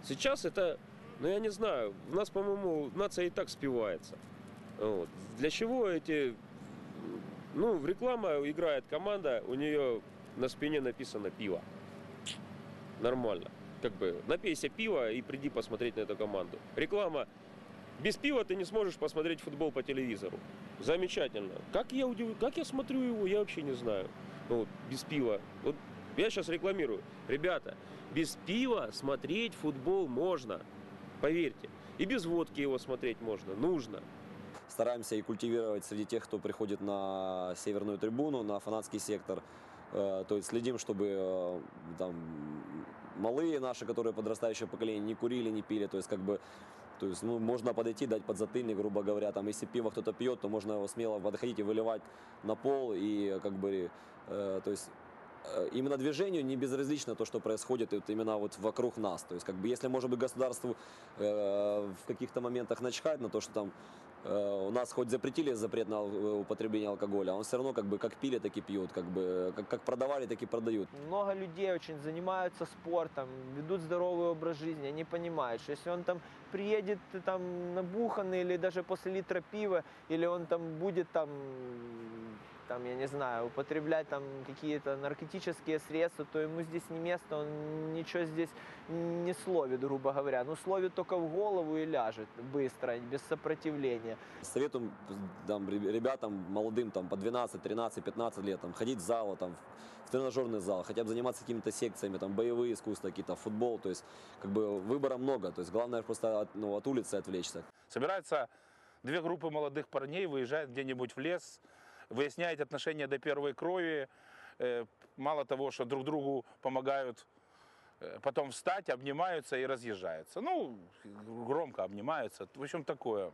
Сейчас это, ну я не знаю, у нас, по-моему, нация и так спивается. Вот. Для чего эти... Ну, в реклама играет команда, у нее на спине написано пиво. Нормально. Как бы напейся пива и приди посмотреть на эту команду. Реклама. Без пива ты не сможешь посмотреть футбол по телевизору. Замечательно. Как я, удив... как я смотрю его, я вообще не знаю. Ну, вот, без пива. Вот я сейчас рекламирую. Ребята, без пива смотреть футбол можно. Поверьте. И без водки его смотреть можно. Нужно. Стараемся и культивировать среди тех, кто приходит на северную трибуну, на фанатский сектор. Э, То есть следим, чтобы э, там малые наши, которые подрастающее поколение, не курили, не пили. То есть как бы то есть, ну, можно подойти, дать подзатыльник, грубо говоря, там, если пиво кто-то пьет, то можно его смело подходить и выливать на пол, и как бы, э, то есть, именно движению не безразлично то, что происходит вот именно вот вокруг нас. То есть, как бы, если, может быть, государству э, в каких-то моментах начхать на то, что там э, у нас хоть запретили запрет на ал- употребление алкоголя, а он все равно как бы как пили, так и пьют, как бы как, как продавали, так и продают. Много людей очень занимаются спортом, ведут здоровый образ жизни. Они понимают, что если он там приедет э, там набуханный или даже после литра пива, или он там будет там, там я не знаю, употреблять там какие-то наркотические средства, то ему здесь не место, он ничего здесь не словит, грубо говоря. Ну, словит только в голову и ляжет быстро, без сопротивления. Советую там, ре- ребятам молодым там, по 12, 13, 15 лет там, ходить в зал, там, в тренажерный зал, хотя бы заниматься какими-то секциями, там, боевые искусства, какие-то футбол. То есть как бы выбора много. То есть главное просто от, ну, от улицы отвлечься. Собираются две группы молодых парней, выезжают где-нибудь в лес, выясняют отношения до первой крови. Э, Мало того, что друг другу помогают э, потом встать, обнимаются и разъезжаются. Ну, громко обнимаются. В общем, такое.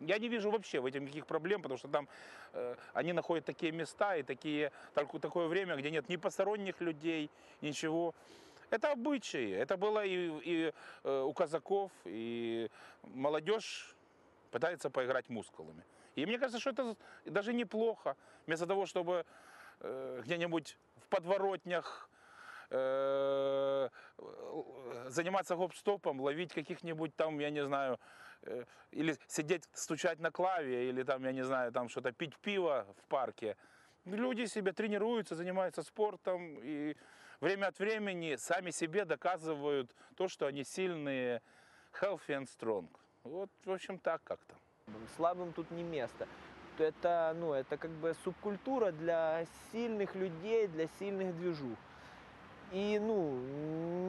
Я не вижу вообще в этом никаких проблем, потому что там э, они находят такие места и такие, так- такое время, где нет ни посторонних людей, ничего. Это обычаи. Это было и, и, э, у казаков, и молодежь пытается поиграть мускулами. И мне кажется, что это даже неплохо. Вместо того, чтобы э, где-нибудь в подворотнях э, заниматься гоп-стопом, ловить каких-нибудь там, я не знаю, э, или сидеть, стучать на клаве, или там, я не знаю, там что-то пить пиво в парке. Люди себе тренируются, занимаются спортом и время от времени сами себе доказывают то, что они сильные, healthy and strong. Вот, в общем, так как-то. Слабым тут не место. это, ну, это как бы субкультура для сильных людей, для сильных движух. И, ну,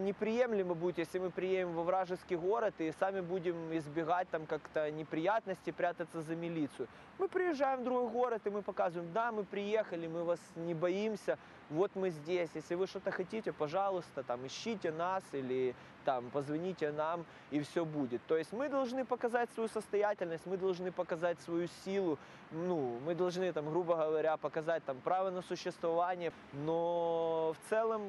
неприемлемо будет, если мы приедем во вражеский город и сами будем избегать там как-то неприятностей, прятаться за милицию. Мы приезжаем в другой город, и мы показываем, да, мы приехали, мы вас не боимся, вот мы здесь. Если вы что-то хотите, пожалуйста, там, ищите нас или там, позвоните нам, и все будет. То есть мы должны показать свою состоятельность, мы должны показать свою силу, ну, мы должны, там, грубо говоря, показать там, право на существование, но в целом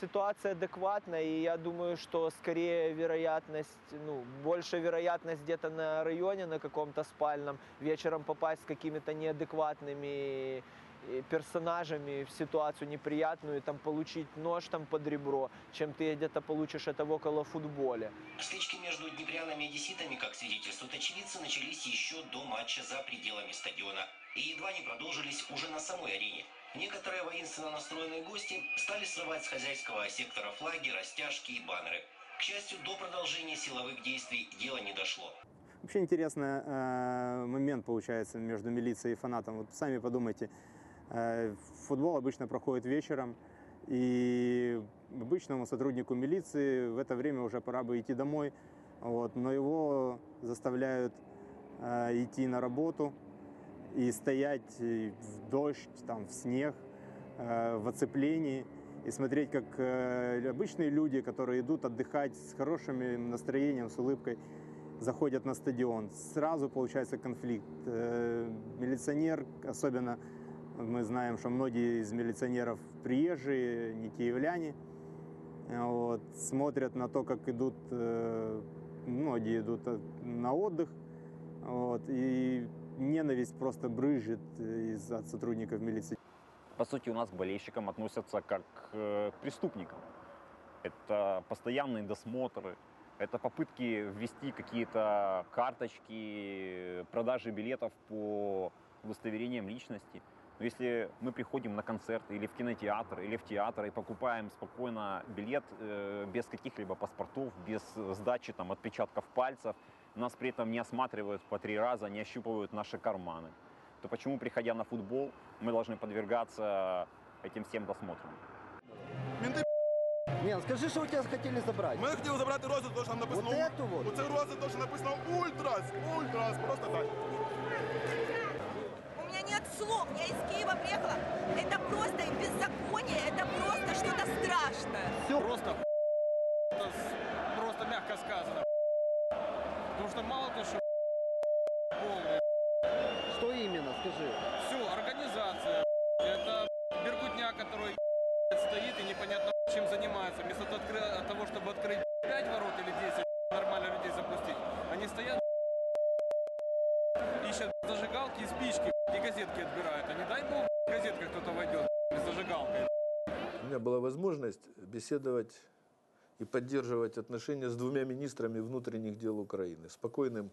ситуация адекватная, и я думаю, что скорее вероятность, ну, больше вероятность где-то на районе, на каком-то спальном, вечером попасть с какими-то неадекватными персонажами в ситуацию неприятную, и там получить нож там под ребро, чем ты где-то получишь это в около футболе. Стычки между днепрянами и одесситами, как свидетельствуют очевидцы, начались еще до матча за пределами стадиона и едва не продолжились уже на самой арене. Некоторые воинственно настроенные гости стали срывать с хозяйского сектора флаги, растяжки и баннеры. К счастью, до продолжения силовых действий дело не дошло. Вообще интересный э, момент получается между милицией и фанатом. Вот сами подумайте, э, футбол обычно проходит вечером, и обычному сотруднику милиции в это время уже пора бы идти домой, вот, но его заставляют э, идти на работу и стоять и в дождь, там, в снег, э, в оцеплении и смотреть, как э, обычные люди, которые идут отдыхать с хорошим настроением, с улыбкой, заходят на стадион. Сразу получается конфликт. Э, Милиционер, особенно мы знаем, что многие из милиционеров приезжие, не киевляне, вот, смотрят на то, как идут, э, многие идут э, на отдых, вот, и ненависть просто брызжет из, от сотрудников милиции. По сути, у нас к болельщикам относятся как э, к преступникам. Это постоянные досмотры, это попытки ввести какие-то карточки, продажи билетов по удостоверениям личности. Но если мы приходим на концерт или в кинотеатр, или в театр и покупаем спокойно билет э, без каких-либо паспортов, без сдачи там, отпечатков пальцев, нас при этом не осматривают по три раза, не ощупывают наши карманы, то почему, приходя на футбол, мы должны подвергаться этим всем досмотрам? Ні, ну скажи, що у тебе хотіли забрати. Ми хотіли забрати розу, тому що там написано... Вот эту вот? Оце розу, тому що написано Ультрас, Ультрас, просто так. Слов, я из Киева приехала. Это просто беззаконие, это просто что-то страшное. Просто это с- просто мягко сказано. Потому что мало то, что полное. Что именно, скажи? Все, организация. Это беркутня, который стоит и непонятно чем занимается. Вместо того, чтобы открыть 5 ворот или 10, нормально людей запустить, они стоят ищут зажигалки и спички и газетки отбирают. А не дай бог в газетках кто-то войдет с зажигалкой. У меня была возможность беседовать и поддерживать отношения с двумя министрами внутренних дел Украины. С покойным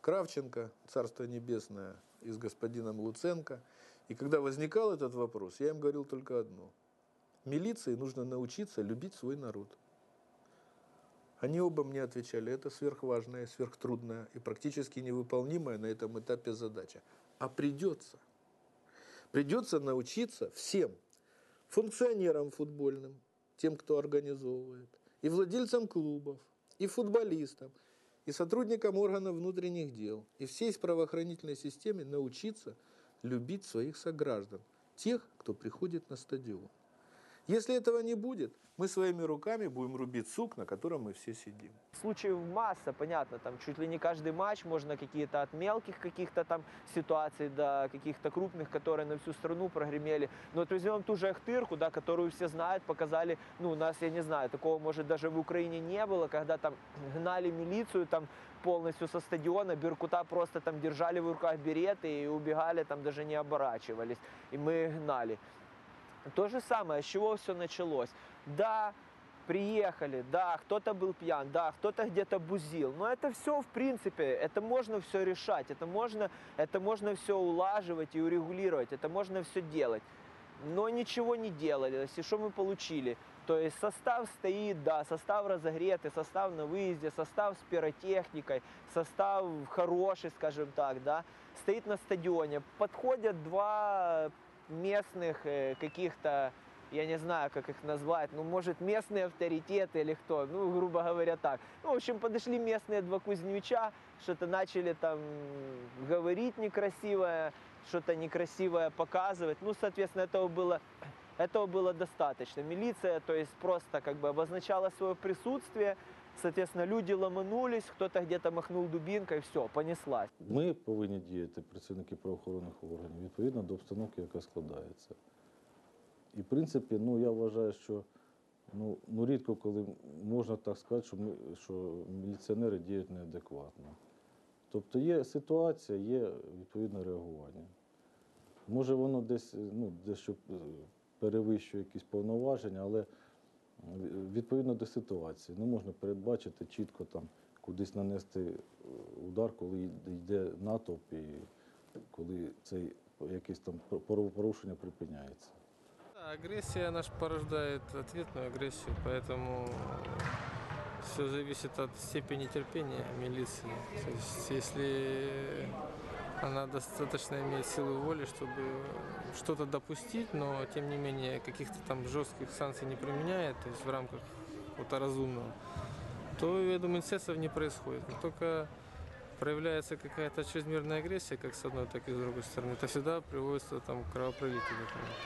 Кравченко, Царство Небесное, и с господином Луценко. И когда возникал этот вопрос, я им говорил только одно. Милиции нужно научиться любить свой народ. Они оба мне отвечали, это сверхважная, сверхтрудная и практически невыполнимая на этом этапе задача. А придется. Придется научиться всем функционерам футбольным, тем, кто организовывает, и владельцам клубов, и футболистам, и сотрудникам органов внутренних дел, и всей правоохранительной системе научиться любить своих сограждан, тех, кто приходит на стадион. Если этого не будет, мы своими руками будем рубить сук, на котором мы все сидим. Случаев масса, понятно, там чуть ли не каждый матч можно какие-то от мелких каких-то там ситуаций до каких-то крупных, которые на всю страну прогремели. Но вот возьмем ту же Ахтырку, да, которую все знают, показали, ну, у нас, я не знаю, такого, может, даже в Украине не было, когда там гнали милицию там полностью со стадиона, Беркута просто там держали в руках береты и убегали, там даже не оборачивались, и мы гнали. То же самое, с чего все началось. Да, приехали, да, кто-то был пьян, да, кто-то где-то бузил. Но это все, в принципе, это можно все решать, это можно, это можно все улаживать и урегулировать, это можно все делать. Но ничего не делалось. И что мы получили? То есть состав стоит, да, состав разогретый, состав на выезде, состав с пиротехникой, состав хороший, скажем так, да, стоит на стадионе. Подходят два местных э, каких-то, я не знаю, как их назвать, ну, может, местные авторитеты или кто, ну, грубо говоря, так. Ну, в общем, подошли местные два кузневича, что-то начали там говорить некрасивое, что-то некрасивое показывать. Ну, соответственно, этого было этого было достаточно. Милиция, то есть просто как бы обозначала свое присутствие, соответственно, люди ломанулись, кто-то где-то махнул дубинкой, все, понеслась. Ми повинні діяти, працівники правоохоронних органів, відповідно до обстановки, яка складається. І, в принципі, ну, я вважаю, що ну, ну, рідко коли можна так сказати, що, ми, що міліціонери діють неадекватно. Тобто є ситуація, є відповідне реагування. Може, воно десь ну, дещо е, перевищує якісь повноваження, але відповідно до ситуації не можна передбачити чітко там кудись нанести е, удар, коли йде натовп і коли цей якесь там правопорушення припиняється. Да, агрессия наш порождает ответную агрессию, поэтому все зависит от степени терпения милиции. То она достаточно имеет силу воли, чтобы что-то допустить, но тем не менее каких-то там жестких санкций не применяет, то есть в рамках какого-то разумного, то, я думаю, инцидентов не происходит. Но только проявляется какая-то чрезмерная агрессия, как с одной, так и с другой стороны, это всегда приводит к там, к кровопролитию. например.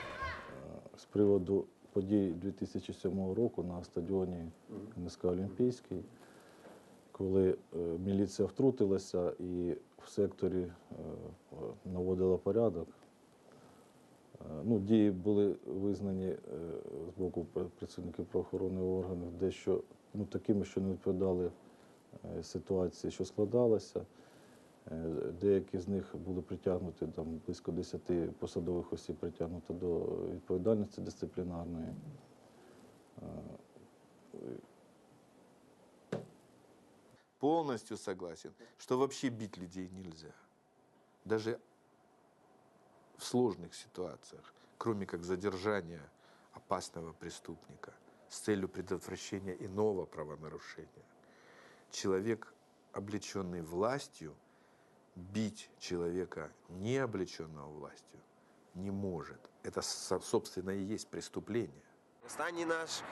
З приводу подій 2007 року на стадіоні НСК Олімпійський, коли е, міліція втрутилася і в секторі е, наводила порядок. Е, Ну, дії були визнані е, з боку працівників правоохоронних органів дещо ну, такими, що не відповідали ситуації, що складалася. Деякі з них були притягнуті, там близько 10 посадових осіб притягнуто до відповідальності дисциплінарної. Полностью согласен, что вообще бить людей нельзя. Даже в сложных ситуациях, кроме как задержания опасного преступника с целью предотвращения иного правонарушения. Человек, облеченный властью, бить человека, не облеченного властью, не может. Это, со- собственно, и есть преступление. Останній наш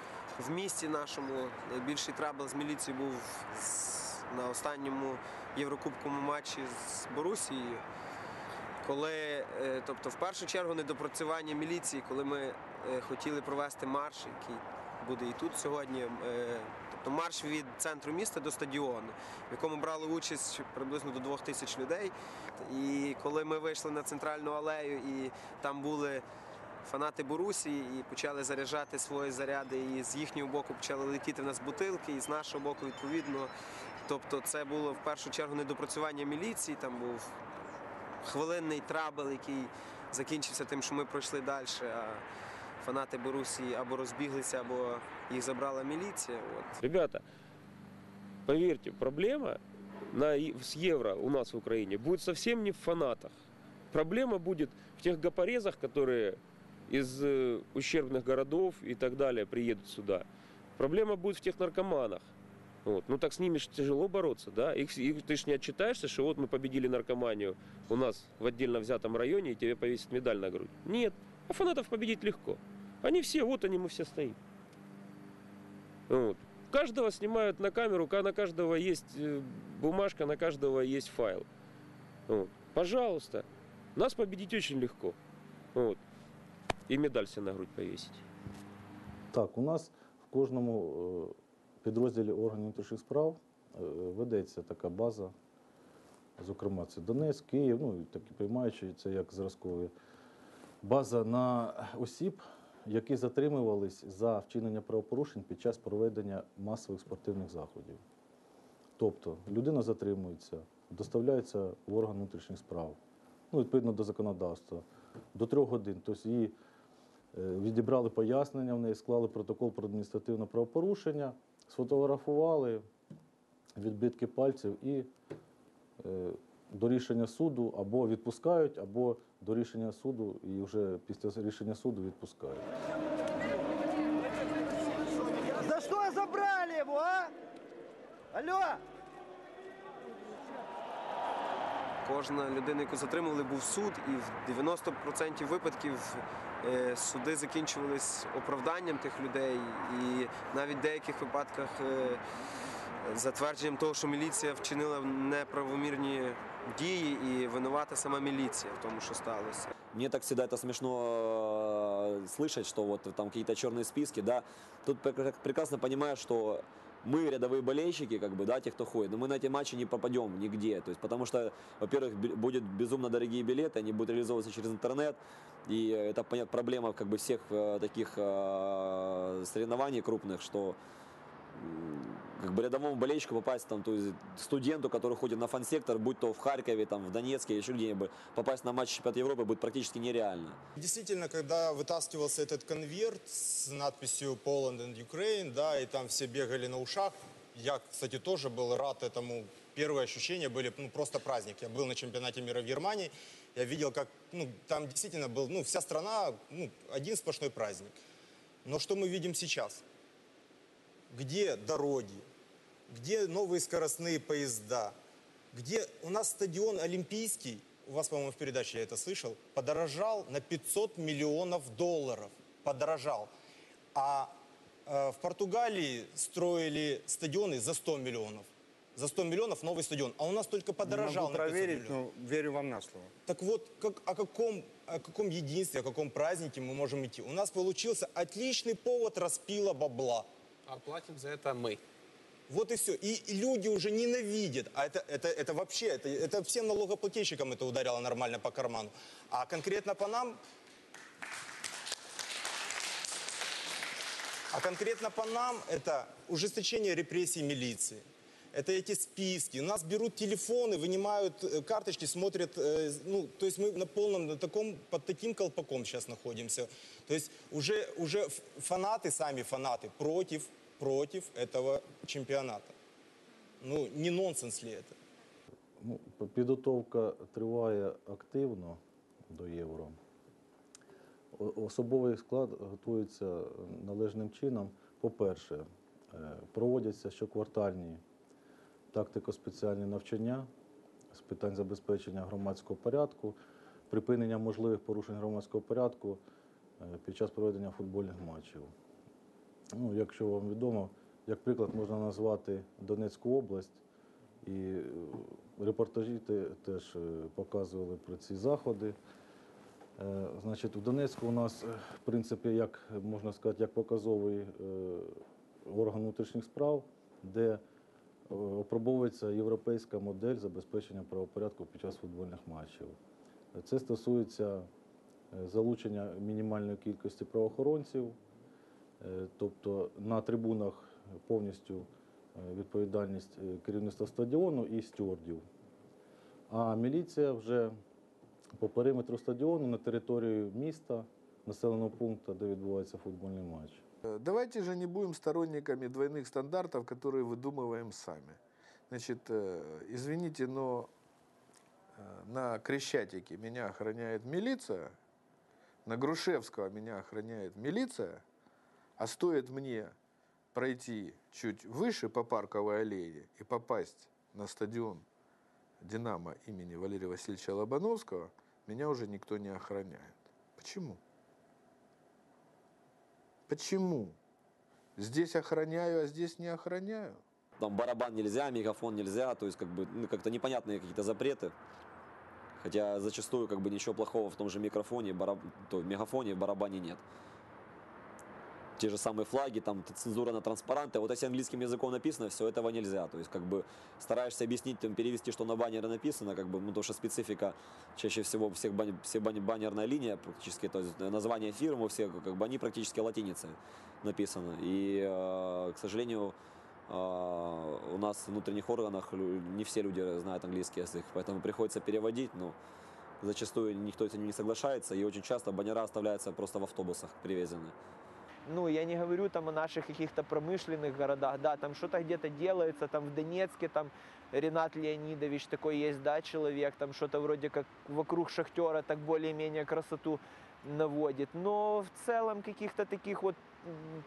в місті нашому найбільший трабл з міліцією був з- на останньому Єврокубковому матчі з Борусією. Коли, е, тобто, в першу чергу недопрацювання міліції, коли ми е, хотіли провести марш, який буде і тут сьогодні. е, Тобто марш від центру міста до стадіону, в якому брали участь приблизно до двох тисяч людей. І коли ми вийшли на центральну алею, і там були фанати Борусії і почали заряджати свої заряди, і з їхнього боку почали летіти в нас бутилки, і з нашого боку відповідно. Тобто це було в першу чергу недопрацювання міліції, там був хвилинний трабл, який закінчився тим, що ми пройшли далі, а фанати Борусії або розбіглися, або їх забрала міліція. От. Ребята, поверьте, проблема на, е- с евро у нас в Украине будет совсем не в фанатах. Проблема будет в тех гопорезах, которые из э, ущербных городов и так далее приедут сюда. Проблема будет в тех наркоманах. Вот. Ну так с ними ж тяжело бороться, да? Их, их- ты ж не отчитаешься, что вот мы победили наркоманию у нас в отдельно взятом районе, и тебе повесят медаль на грудь. Нет, а фанатов победить легко. Они все, вот они, мы все стоим. Вот. Каждого снимают на камеру, ка- на каждого есть э, бумажка, на каждого есть файл. Вот. Пожалуйста, нас победить очень легко. Вот. И медаль себе на грудь повесить. Так, у нас в кожному е, підрозділі органів внутрішніх справ е, ведеться така база. Зокрема, це Донецьк, Київ, ну і такі приймаючі, це як зразкові. База на осіб, які затримувались за вчинення правопорушень під час проведення масових спортивних заходів. Тобто людина затримується, доставляється в орган внутрішніх справ, ну, відповідно до законодавства, до трьох годин. Тобто її Е, відібрали пояснення в неї, склали протокол про адміністративне правопорушення, сфотографували відбитки пальців і е, до рішення суду або відпускають, або до рішення суду і вже після рішення суду відпускають. За що забрали його, а? Алло! Кожна людина, яку затримали, був суд, і в 90% випадків е, суди закінчувались оправданням тих людей, і навіть в деяких випадках е, затвердженням того, що міліція вчинила неправомірні дії, і винувата сама міліція в тому, що сталося. Мне так всегда это смешно э, слышать, что вот там какие-то черные списки, да. Тут пр- прекрасно понимаю, что мы рядовые болельщики, как бы, да, те, кто ходит, но мы на эти матчи не попадем нигде. То есть, потому что, во-первых, будет безумно дорогие билеты, они будут реализовываться через интернет, и это понятно проблема как бы всех э, таких э, соревнований крупных, что как бы рядовому болельщику попасть там, то есть студенту, который ходит на фан-сектор, будь то в Харькове, там, в Донецке еще где-нибудь, попасть на матч чемпионата Европы будет практически нереально. Действительно, когда вытаскивался этот конверт с надписью Poland and Ukraine, да, и там все бегали на ушах, я, кстати, тоже был рад этому. Первые ощущения были ну, просто праздник. Я был на чемпионате мира в Германии, я видел, как ну, там действительно был, ну, вся страна, ну, один сплошной праздник. Но что мы видим сейчас? Где дороги? Где новые скоростные поезда? Где у нас стадион Олимпийский, у вас, по-моему, в передаче я это слышал, подорожал на 500 миллионов долларов. Подорожал. А э, в Португалии строили стадионы за 100 миллионов. За 100 миллионов новый стадион. А у нас только подорожал могу на 500 проверить, миллионов. но верю вам на слово. Так вот, как, о, каком, о каком единстве, о каком празднике мы можем идти? У нас получился отличный повод распила бабла. А платим за это мы. Вот и все. И, люди уже ненавидят. А это, это, это вообще, это, это всем налогоплательщикам это ударило нормально по карману. А конкретно по нам... А конкретно по нам это ужесточение репрессий милиции. Это эти списки. У нас берут телефоны, вынимают э, карточки, смотрят. э, ну, то есть мы на полном, на таком, под таким колпаком сейчас находимся. То есть уже, уже фанаты, сами фанаты, против, против этого чемпионата. Ну, не нонсенс ли это? Ну, підготовка триває активно до євро. Особовий склад готується е, належним чином. По-перше, е, проводяться щоквартальні тактико-спеціальні навчання з питань забезпечення громадського порядку, припинення можливих порушень громадського порядку е, під час проведення футбольних матчів. Ну, якщо вам відомо, як приклад можна назвати Донецьку область, і е, репортажі теж е, показували про ці заходи. Е, Значить, в Донецьку у нас, в принципі, як можна сказати, як показовий орган внутрішніх справ, де опробовується європейська модель забезпечення правопорядку під час футбольних матчів. Це стосується залучення мінімальної кількості правоохоронців, Тобто на трибунах повністю е, відповідальність е, керівництва стадіону і стюардів. А міліція вже по периметру стадіону на територію міста, населеного пункту, де відбувається футбольний матч. Э, Давайте же не будем сторонниками двойных стандартов, которые выдумываем сами. Значит, э, извините, но э, на Крещатике меня охраняет милиция, на Грушевского меня охраняет милиция, а стоит мне пройти чуть выше по парковой аллее и попасть на стадион «Динамо» имени Валерия Васильевича Лобановского, меня уже никто не охраняет. Почему? Почему? Здесь охраняю, а здесь не охраняю. Там барабан нельзя, мегафон нельзя, то есть как бы ну, как-то непонятные какие-то запреты. Хотя зачастую как бы ничего плохого в том же микрофоне, бараб... то, мегафоне, барабане нет. Те же самые флаги, там цензура на транспаранты. Вот если английским языком написано, все этого нельзя. То есть как бы стараешься объяснить, там, перевести, что на баннере написано, как бы, ну, потому что специфика чаще всего всех бан... все бан- баннерная линия практически, то есть название фирмы все, как бы они практически латиницей написаны. И, э, к сожалению, а, у нас в внутренних органах не все люди знают английский язык, поэтому приходится переводить, но зачастую никто этим не соглашается, и очень часто баннера оставляются просто в автобусах привезены. Ну, я не говорю там о наших каких-то промышленных городах, да, там что-то где-то делается, там в Донецке, там Ренат Леонидович такой есть, да, человек, там что-то вроде как вокруг шахтера так более-менее красоту наводит. Но в целом каких-то таких вот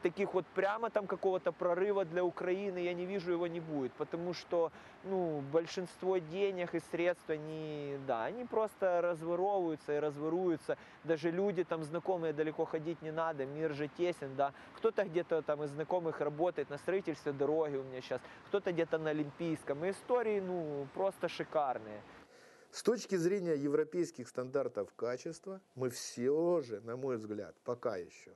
таких вот прямо там какого-то прорыва для Украины я не вижу, его не будет, потому что, ну, большинство денег и средств, они, да, они просто разворовываются и разворуются. Даже люди там знакомые далеко ходить не надо, мир же тесен, да. Кто-то где-то там из знакомых работает на строительстве дороги у меня сейчас, кто-то где-то на Олимпийском. И истории, ну, просто шикарные. С точки зрения европейских стандартов качества, мы все же, на мой взгляд, пока еще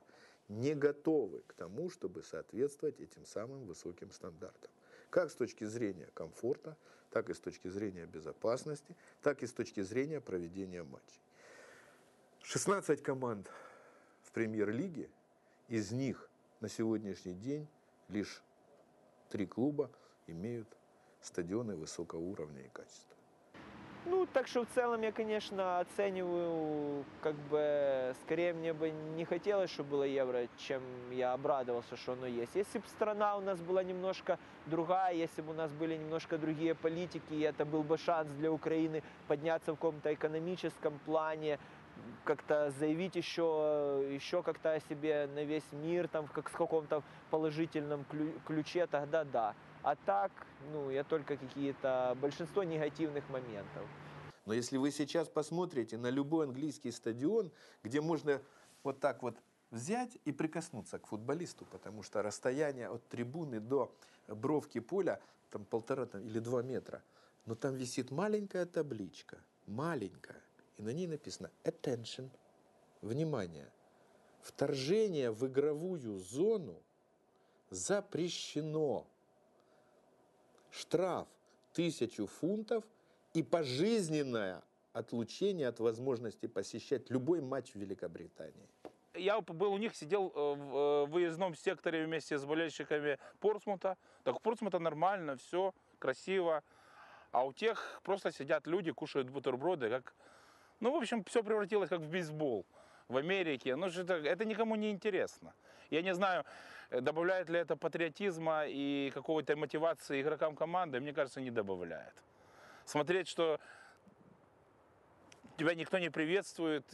не готовы к тому, чтобы соответствовать этим самым высоким стандартам. Как с точки зрения комфорта, так и с точки зрения безопасности, так и с точки зрения проведения матчей. 16 команд в премьер-лиге, из них на сегодняшний день лишь три клуба имеют стадионы высокого уровня и качества. Ну, так что в целом я, конечно, оцениваю, как бы, скорее мне бы не хотелось, чтобы было евро, чем я обрадовался, что оно есть. Если бы страна у нас была немножко другая, если бы у нас были немножко другие политики, и это был бы шанс для Украины подняться в каком-то экономическом плане, как-то заявить еще, еще как-то о себе на весь мир, там, как в каком-то положительном клю- ключе, тогда да. А так, ну, я только какие-то, большинство негативных моментов. Но если вы сейчас посмотрите на любой английский стадион, где можно вот так вот взять и прикоснуться к футболисту, потому что расстояние от трибуны до бровки поля там полтора там, или два метра, но там висит маленькая табличка, маленькая, и на ней написано attention, внимание, вторжение в игровую зону запрещено. Штраф тысячу фунтов и пожизненное отлучение от возможности посещать любой матч в Великобритании. Я был у них, сидел э, в э, выездном секторе вместе с болельщиками Портсмута. Так у Портсмута нормально, все красиво. А у тех просто сидят люди, кушают бутерброды, как... Ну, в общем, все превратилось как в бейсбол в Америке. Ну, это, это никому не интересно. Я не знаю, добавляет ли это патриотизма и какой-то мотивации игрокам команды. Мне кажется, не добавляет. Смотреть, что тебя никто не приветствует,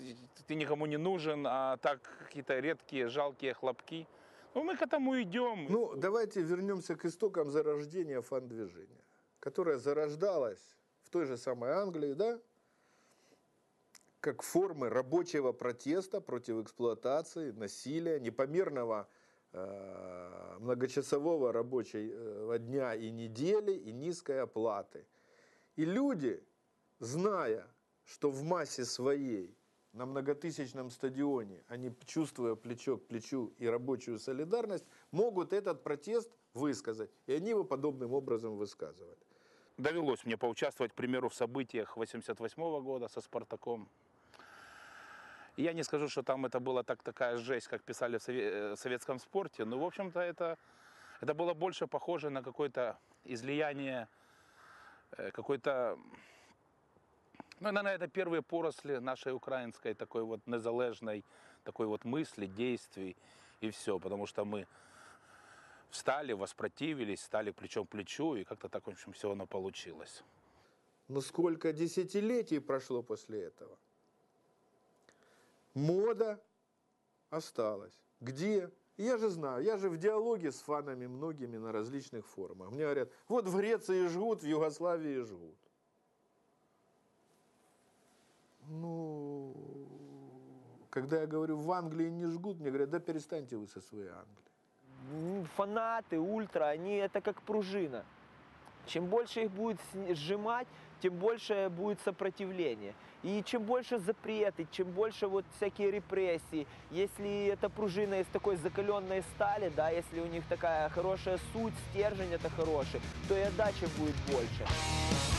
ты никому не нужен, а так какие-то редкие, жалкие хлопки. Ну, мы к этому идем. Ну, давайте вернемся к истокам зарождения фан-движения, которое зарождалось в той же самой Англии, да, как формы рабочего протеста против эксплуатации, насилия, непомерного э, многочасового рабочего дня и недели и низкой оплаты. И люди, зная, что в массе своей на многотысячном стадионе, они, чувствуя плечо к плечу и рабочую солидарность, могут этот протест высказать. И они его подобным образом высказывали. Довелось мне поучаствовать, к примеру, в событиях 88 года со «Спартаком». Я не скажу, что там это была так, такая жесть, как писали в э, советском спорте, но, в общем-то, это, это было больше похоже на какое-то излияние, э, какой-то... Ну, наверное, это первые поросли нашей украинской такой вот незалежной такой вот мысли, действий и все, потому что мы встали, воспротивились, стали плечом к плечу, и как-то так, в общем, все оно получилось. Но сколько десятилетий прошло после этого? Мода осталась. Где? Я же знаю, я же в диалоге с фанами многими на различных форумах. Мне говорят, вот в Греции жгут, в Югославии жгут. Ну, когда я говорю, в Англии не жгут, мне говорят, да перестаньте вы со своей Англией. Фанаты, ультра, они это как пружина. Чем больше их будет сжимать, тем больше будет сопротивление. И чем больше запреты, чем больше вот всякие репрессии, если эта пружина из такой закаленной стали, да, если у них такая хорошая суть, стержень это хороший, то и отдача будет больше.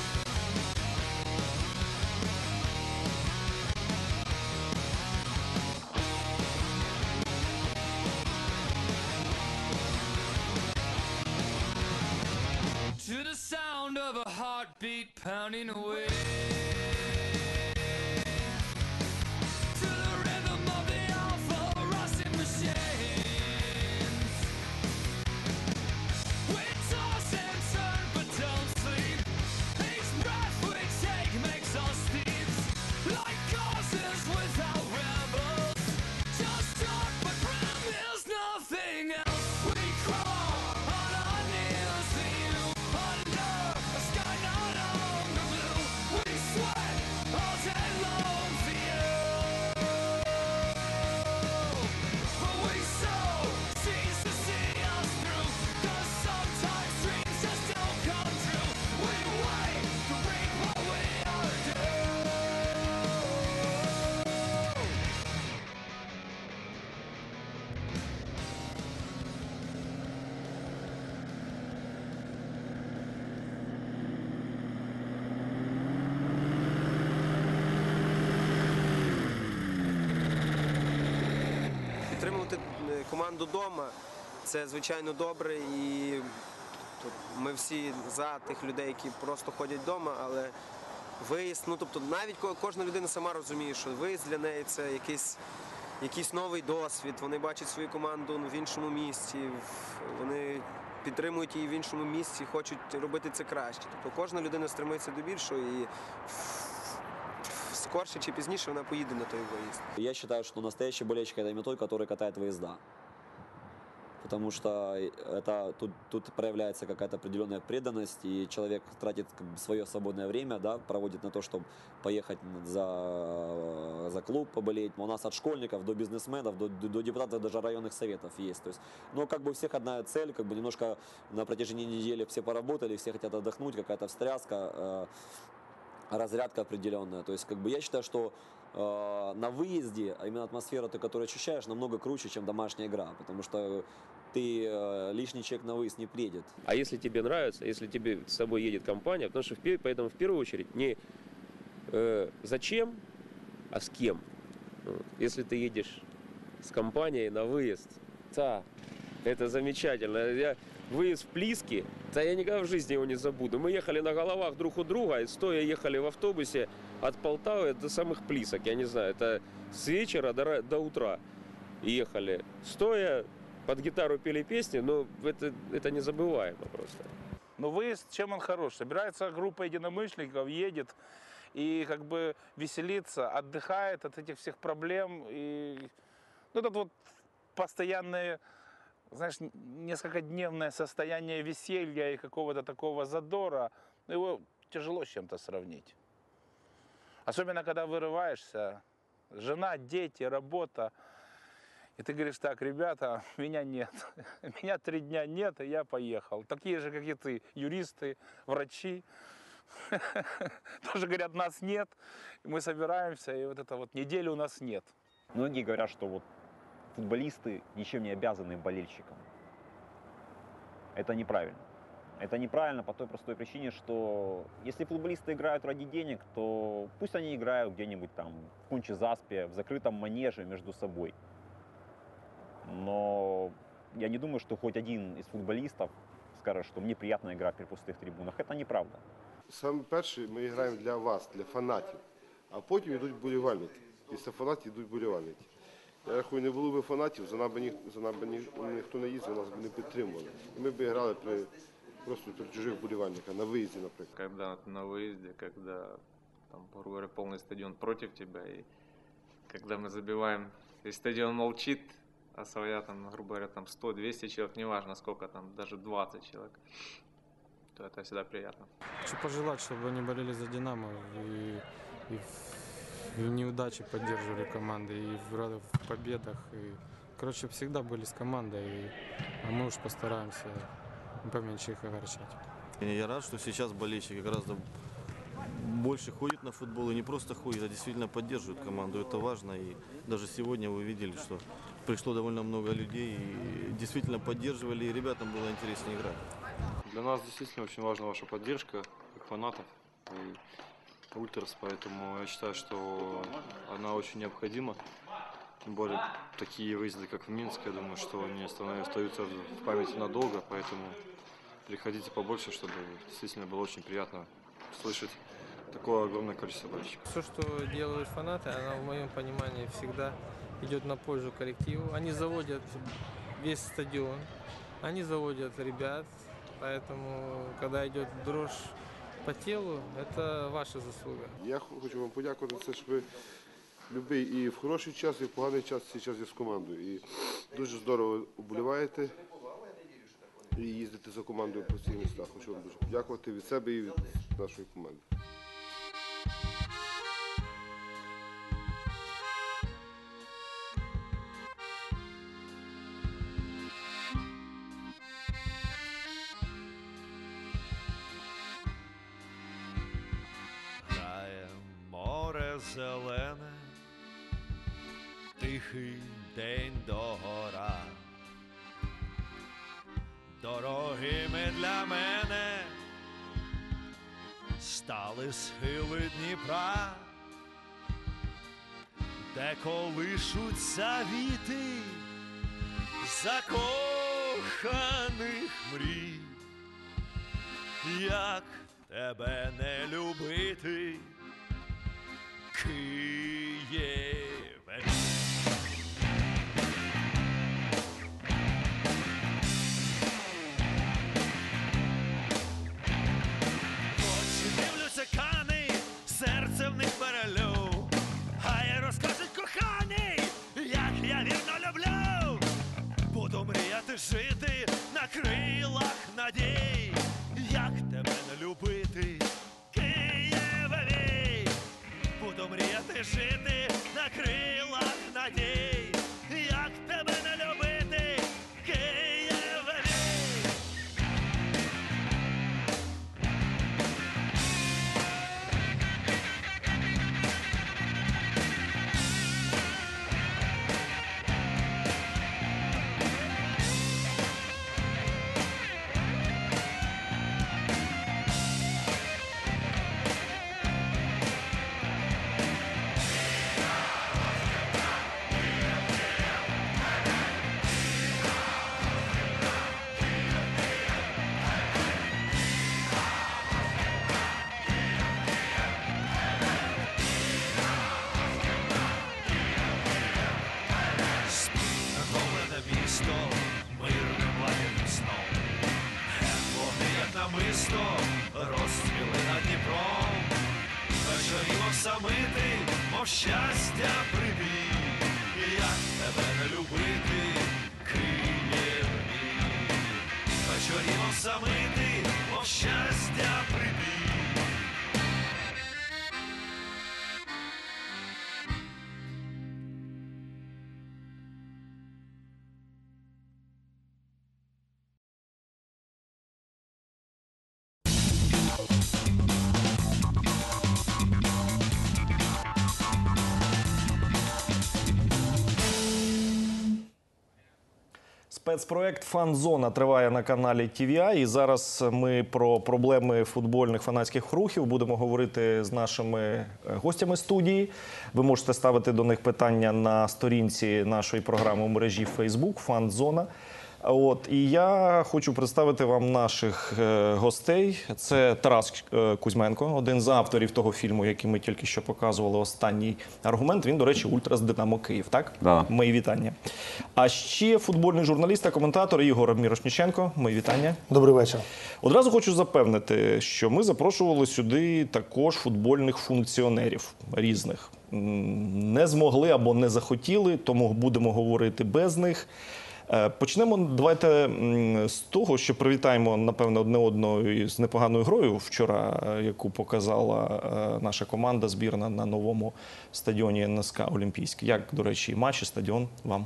Heartbeat pounding away. Команду вдома, це звичайно добре. І ми всі за тих людей, які просто ходять вдома, але виїзд, ну тобто навіть кожна людина сама розуміє, що виїзд для неї це якийсь, якийсь новий досвід. Вони бачать свою команду ну, в іншому місці, вони підтримують її в іншому місці, хочуть робити це краще. Тобто кожна людина стремиться до більшого і скорше чи пізніше вона поїде на той виїзд. Я считаю, что настоящий болельщик это именно тот, который катает выезда. Потому что это тут, тут проявляется какая-то определенная преданность, и человек тратит как бы, свое свободное время, да, проводит на то, чтобы поехать за, за клуб поболеть. У нас от школьников до бизнесменов, до, до депутатов даже районных советов есть. То есть, но как бы у всех одна цель, как бы немножко на протяжении недели все поработали, все хотят отдохнуть, какая-то встряска. э, разрядка определенная. То есть, как бы я считаю, что э, на выезде, а именно атмосфера, ты, которую ощущаешь, намного круче, чем домашняя игра. Потому что ты э, лишний человек на выезд не приедет. А если тебе нравится, если тебе с собой едет компания, потому что в, поэтому в первую очередь не э, зачем, а с кем. Если ты едешь с компанией на выезд, да, это замечательно. Я, выезд в Плиски, да я никогда в жизни его не забуду. Мы ехали на головах друг у друга, и стоя ехали в автобусе от Полтавы до самых Плисок. Я не знаю, это с вечера до, до утра ехали. Стоя под гитару пели песни, но это, это незабываемо просто. Но выезд, чем он хорош? Собирается группа единомышленников, едет и как бы веселится, отдыхает от этих всех проблем. И ну, этот вот постоянное, знаешь, несколько дневное состояние веселья и какого-то такого задора, ну, его тяжело с чем-то сравнить. Особенно, когда вырываешься, жена, дети, работа, и ты говоришь, так, ребята, <laughs> меня нет. <laughs> Меня три дня нет, и я поехал. Такие же, как и ты, юристы, врачи. <laughs> Тоже говорят, нас нет. Мы собираемся, и вот это вот недели у нас нет. Многие говорят, что вот футболисты ничем не обязаны болельщикам. Это неправильно. Это неправильно по той простой причине, что если футболисты играют ради денег, то пусть они играют где-нибудь там в Кунче-Заспе, в закрытом манеже между собой. Но я не думаю, что хоть один из футболистов скажет, что мне приятно играть при пустых трибунах. Это неправда. Саме перше ми граємо для вас, для фанатів, а потім йдуть болівальники. Після фанатів йдуть болівальники. Я рахую, не було б фанатів, за нами, ні, за нами ні, ніхто не їздив, нас б не підтримували. І ми б грали при, просто при чужих болівальниках, на виїзді, наприклад. Когда ты на выезде, когда там, грубо говоря, полный стадион против тебя, и когда мы забиваем, и стадион молчит, а своя там, грубо говоря, там 100-200 человек, неважно сколько там, даже 20 человек, то это всегда приятно. Хочу пожелать, чтобы они болели за «Динамо» и, и в, и в неудаче поддерживали команды, и в, в победах. И, короче, всегда были с командой, и, а мы уж постараемся поменьше их огорчать. Я рад, что сейчас болельщики гораздо больше ходят на футбол и не просто ходят, а действительно поддерживают команду. Это важно. И даже сегодня вы видели, что пришло довольно много людей и действительно поддерживали, и ребятам было интереснее играть. Для нас действительно очень важна ваша поддержка, как фанатов и ультрас, поэтому я считаю, что она очень необходима. Тем более такие выезды, как в Минск, я думаю, что они остаются в памяти надолго, поэтому приходите побольше, чтобы действительно было очень приятно слышать такое огромное количество болельщиков. Все, что делают фанаты, оно в моем понимании всегда идет на пользу коллективу. Они заводят весь стадион, они заводят ребят, поэтому когда идет дрожь по это ваша заслуга. Я хочу вам подякувати за це, що ви любий і в хороший час, і в поганий час цей час є з командою. І дуже здорово вболіваєте і їздите за командою по цих містах. Хочу вам дуже подякувати від себе і від нашої команди. Тихий день догора. Дорогими для мене стали схили Дніпра, де колишуться віти закоханих мрій, як тебе не любити, Києве. Очі серце в них перелю. Хай розкажуть кохані, як я вірно люблю. Буду мріяти жити на крилах надій, як тебе не любити, Києве мій. Буду мріяти жити на крилах надій, Спецпроект Фан-зона триває на каналі TVI. І зараз ми про проблеми футбольних фанатських рухів будемо говорити з нашими е, гостями студії. Ви можете ставити до них питання на сторінці нашої програми у мережі Facebook Фан-зона. От і я хочу представити вам наших е, гостей. Це Тарас е, Кузьменко, один з авторів того фільму, який ми тільки що показували. Останній аргумент. Він, до речі, ультрас Динамо Київ. Так, Да. мої вітання. А ще футбольний журналіст та коментатор Ігор Мірошніченко. Мої вітання. Добрий вечір. Одразу хочу запевнити, що ми запрошували сюди також футбольних функціонерів різних. Не змогли або не захотіли, тому будемо говорити без них. Е, Почнемо давайте м, з того, що привітаємо напевно одне одного з непоганою грою вчора, е, яку показала е, наша команда збірна на новому стадіоні НСК Олімпійський. Як, до речі, і матч, і стадіон вам?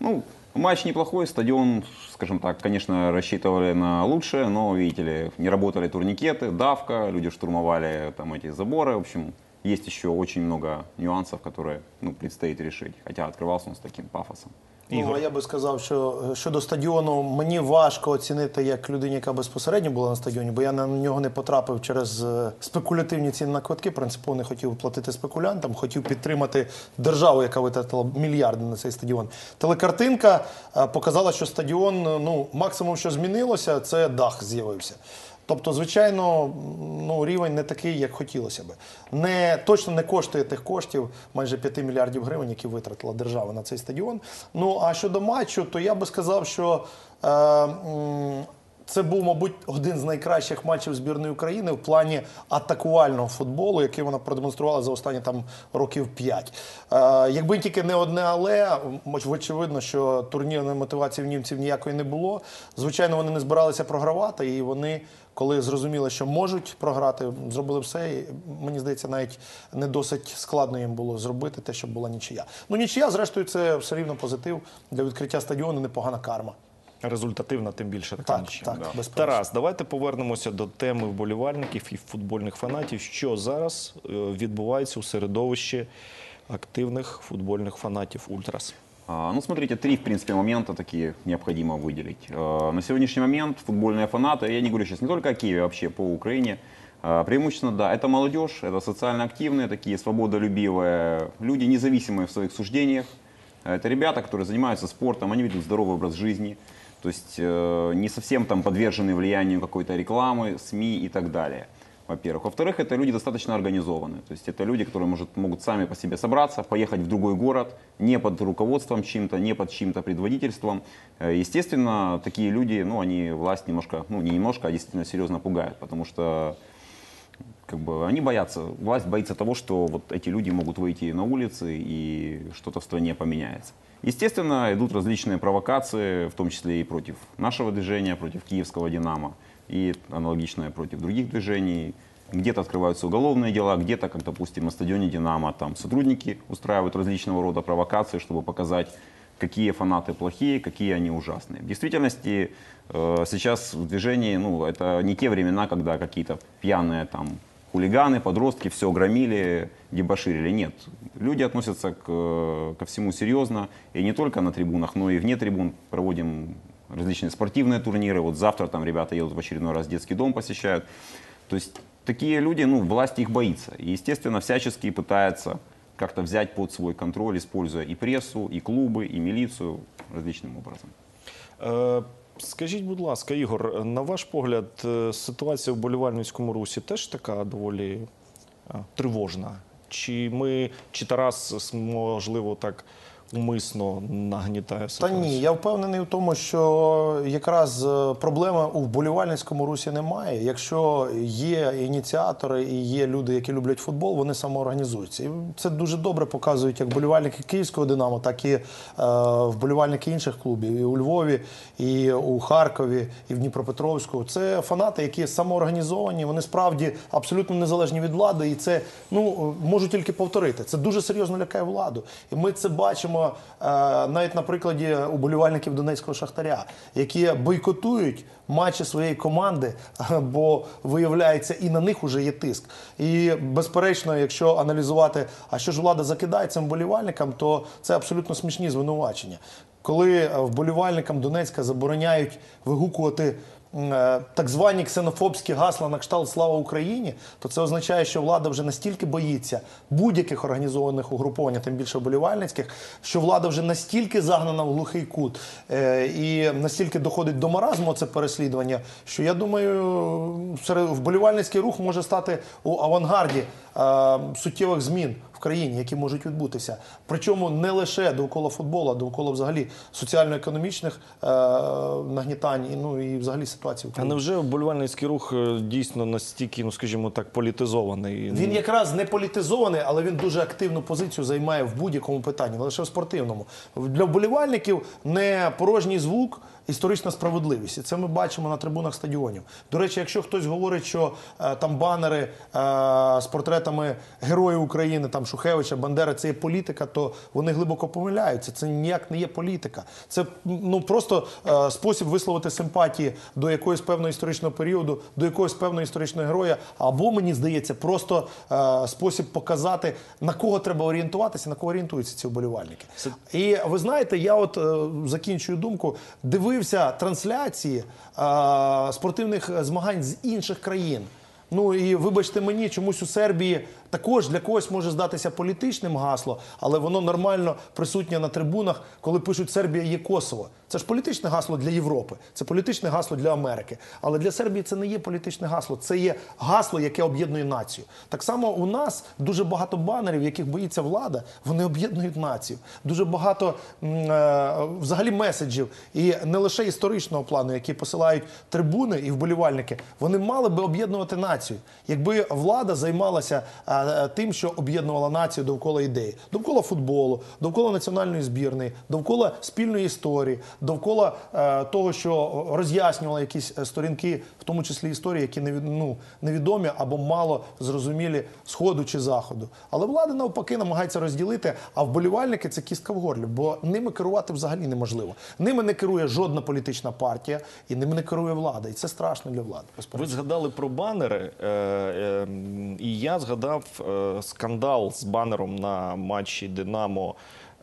Ну, матч неплохой, стадион, скажем так, конечно, рассчитывали на лучшее, но, видите ли, не работали турникеты, давка, люди штурмовали там эти заборы, в общем, есть еще очень много нюансов, которые, ну, предстоит решить, хотя открывался он с таким пафосом. Ну, а я би сказав, що е, щодо стадіону мені важко оцінити як людині, яка безпосередньо була на стадіоні, бо я на нього не потрапив через е, спекулятивні ціни на квитки. Принципово не хотів платити спекулянтам, хотів підтримати державу, яка витратила мільярди на цей стадіон. Телекартинка е, показала, що стадіон, ну максимум, що змінилося, це дах з'явився. Тобто, звичайно, ну рівень не такий, як хотілося би. Не точно не коштує тих коштів, майже 5 мільярдів гривень, які витратила держава на цей стадіон. Ну а щодо матчу, то я би сказав, що е, це був, мабуть, один з найкращих матчів збірної України в плані атакувального футболу, який вона продемонструвала за останні там років 5. Е, якби тільки не одне, але очевидно, що турнірної мотивації в німців ніякої не було. Звичайно, вони не збиралися програвати, і вони, коли зрозуміли, що можуть програти, зробили все. І, мені здається, навіть не досить складно їм було зробити те, щоб була нічия. Ну нічия, зрештою, це все рівно позитив для відкриття стадіону, непогана карма Результативна, тим більше така Так, нічия. так, Да. безперечно. Тарас, давайте повернемося до теми вболівальників і футбольних фанатів. Що зараз е, відбувається у середовищі активних футбольних фанатів Ультрас? А, Ну, смотрите, три, в принципе, момента такие необходимо выделить. Э, На сегодняшний момент футбольные фанаты, я не говорю сейчас не только о Киеве, а вообще по Украине, э, преимущественно, да, это молодежь, это социально активные, такие свободолюбивые люди, независимые в своих суждениях, Это ребята, которые занимаются спортом, они ведут здоровый образ жизни, то есть э, не совсем там подвержены влиянию какой-то рекламы, СМИ и так далее. Во-первых. Во-вторых, это люди достаточно организованные. То есть это люди, которые может, могут сами по себе собраться, поехать в другой город, не под руководством чьим-то, не под чьим-то предводительством. Э, Естественно, такие люди, ну, они власть немножко, ну, не немножко, а действительно серьезно пугают, потому что как бы они боятся, власть боится того, что вот эти люди могут выйти на улицы и что-то в стране поменяется. Естественно, идут различные провокации, в том числе и против нашего движения, против киевского «Динамо», и аналогичное против других движений. Где-то открываются уголовные дела, где-то, как, допустим, на стадионе «Динамо», там сотрудники устраивают различного рода провокации, чтобы показать, какие фанаты плохие, какие они ужасные. В действительности э, сейчас в движении, ну, это не те времена, когда какие-то пьяные там хулиганы, подростки все громили, дебоширили. Нет, люди относятся к, ко всему серьезно, и не только на трибунах, но и вне трибун проводим различные спортивные турниры. Вот завтра там ребята едут в очередной раз детский дом посещают. То есть такие люди, ну, власть их боится. И, естественно, всячески пытается как-то взять под свой контроль, используя и прессу, и клубы, и милицию различным образом. Скажіть, будь ласка, Ігор, на ваш погляд, е, ситуація в болівальницькому русі теж така доволі е, тривожна? Чи ми, чи Тарас, можливо, так умисно нагнітає Та ні, я впевнений в тому, що якраз е, проблеми у вболівальницькому русі немає. Якщо є ініціатори і є люди, які люблять футбол, вони самоорганізуються. І це дуже добре показують як вболівальники київського Динамо, так і е, вболівальники інших клубів. І у Львові, і у Харкові, і в Дніпропетровську. Це фанати, які самоорганізовані, вони справді абсолютно незалежні від влади, і це ну можу тільки повторити. Це дуже серйозно лякає владу. І ми це бачимо е, навіть на прикладі уболівальників Донецького шахтаря, які бойкотують матчі своєї команди, бо виявляється, і на них вже є тиск. І безперечно, якщо аналізувати, а що ж влада закидає цим вболівальникам, то це абсолютно смішні звинувачення. Коли е, вболівальникам Донецька забороняють вигукувати е, так звані ксенофобські гасла на кшталт Слава Україні, то це означає, що влада вже настільки боїться будь-яких організованих угруповань, тим більше вболівальницьких, що влада вже настільки загнана в глухий кут е, і настільки доходить до маразму це переслідування, що я думаю, вболівальницький рух може стати у авангарді е, суттєвих змін країні, які можуть відбутися. Причому не лише довкола футболу, а довкола взагалі соціально-економічних е, нагнітань і ну і взагалі ситуації в А країні. невже вболівальницький рух е, дійсно настільки, ну скажімо так, політизований? Він якраз не політизований, але він дуже активну позицію займає в будь-якому питанні, не лише в спортивному. Для вболівальників не порожній звук. Історична справедливість, і це ми бачимо на трибунах стадіонів. До речі, якщо хтось говорить, що е, там банери е, з портретами героїв України, там Шухевича, Бандери, це є політика, то вони глибоко помиляються. Це ніяк не є політика. Це ну просто е, спосіб висловити симпатії до якоїсь певного історичного періоду, до якогось певного історичного героя, або мені здається, просто е, спосіб показати на кого треба орієнтуватися, на кого орієнтуються ці вболівальники. І ви знаєте, я от е, закінчую думку, дивився трансляції е, спортивних змагань з інших країн. Ну і вибачте мені, чомусь у Сербії також для когось може здатися політичним гасло, але воно нормально присутнє на трибунах, коли пишуть Сербія є Косово. Це ж політичне гасло для Європи, це політичне гасло для Америки. Але для Сербії це не є політичне гасло, це є гасло, яке об'єднує націю. Так само у нас дуже багато банерів, яких боїться влада, вони об'єднують націю. Дуже багато е, взагалі меседжів, і не лише історичного плану, які посилають трибуни і вболівальники, вони мали би об'єднувати націю. Якби влада займалася е, тим, що об'єднувала націю довкола ідеї, довкола футболу, довкола національної збірної, довкола спільної історії, довкола е, того, що роз'яснювала якісь е, сторінки, в тому числі історії, які ну, невідомі або мало зрозумілі сходу чи заходу. Але влада навпаки намагається розділити, а вболівальники це кістка в горлі, бо ними керувати взагалі неможливо. Ними не керує жодна політична партія, і ними не керує влада. І це страшно для влади. Ви згадали про банери, е, і я згадав скандал з банером на матчі Динамо.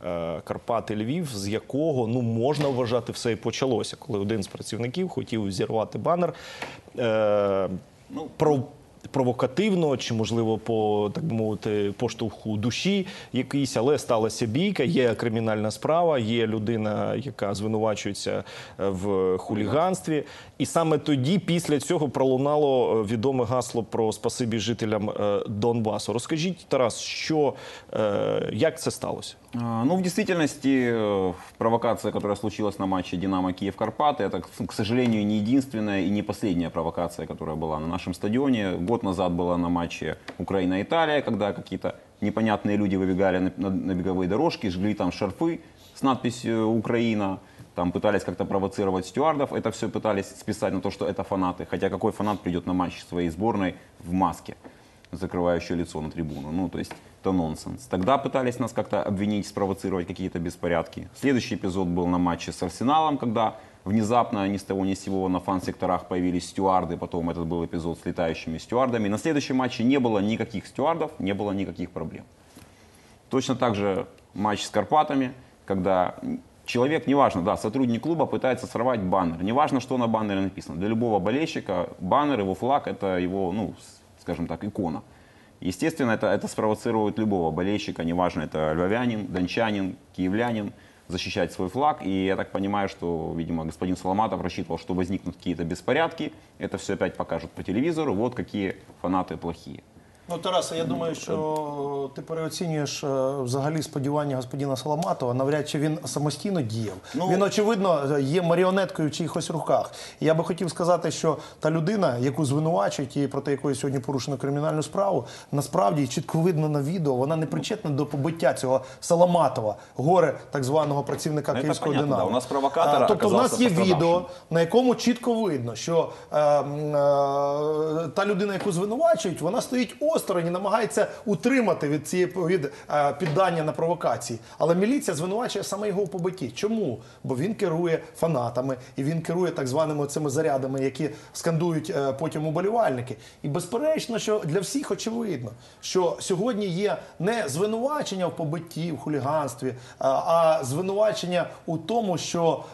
е, Карпати Львів, з якого ну можна вважати все і почалося, коли один з працівників хотів зірвати банер. Е, про провокативно, чи можливо по так би мовити поштовху душі якийсь, але сталася бійка. Є кримінальна справа, є людина, яка звинувачується е, в хуліганстві. І саме тоді, після цього, пролунало е, відоме гасло про спасибі жителям е, Донбасу. Розкажіть, Тарас, що як це сталося? А, Ну, в действительности, э, провокация, которая случилась на матче «Динамо Киев-Карпаты», это, к к сожалению, не единственная и не последняя провокация, которая была на нашем стадионе. Год назад была на матче Украина-Италия, когда какие-то непонятные люди выбегали на, на- на беговые дорожки, жгли там шарфы с надписью «Украина», там пытались как-то провоцировать стюардов. Это все пытались списать на то, что это фанаты. Хотя какой фанат придет на матч своей сборной в маске? закрывающее лицо на трибуну. Ну, то есть это нонсенс. Тогда пытались нас как-то обвинить, спровоцировать какие-то беспорядки. Следующий эпизод был на матче с Арсеналом, когда внезапно ни с того ни с сего на фан-секторах появились стюарды, потом этот был эпизод с летающими стюардами. На следующем матче не было никаких стюардов, не было никаких проблем. Точно так же матч с Карпатами, когда человек, неважно, да, сотрудник клуба пытается сорвать баннер. Неважно, что на баннере написано. Для любого болельщика баннер, его флаг, это его, ну, скажем так, икона. Естественно, это, это спровоцирует любого болельщика, неважно, это львовянин, дончанин, киевлянин, защищать свой флаг. И я так понимаю, что, видимо, господин Соломатов рассчитывал, что возникнут какие-то беспорядки. Это все опять покажут по телевизору. Вот какие фанаты плохие. Ну, Тарасе, я думаю, що ти переоцінюєш е, взагалі сподівання господина Соломатова. Навряд чи він самостійно діяв. він, очевидно, є маріонеткою в чиїхось руках. Я би хотів сказати, що та людина, яку звинувачують і проти якої сьогодні порушено кримінальну справу, насправді чітко видно на відео, вона не причетна до побиття цього Соломатова, горе так званого працівника Ну, Київського понятно, Динамо. да. У нас провокатор А, Тобто, в нас є відео, на якому чітко видно, що е, е, та людина, яку звинувачують, вона стоїть і намагається утримати від цієї від, е, піддання на провокації. Але міліція звинувачує саме його у побитті. Чому? Бо він керує фанатами і він керує так званими цими зарядами, які скандують е, потім уболівальники. І безперечно, що для всіх очевидно, що сьогодні є не звинувачення в побитті, в хуліганстві, е, а звинувачення у тому, що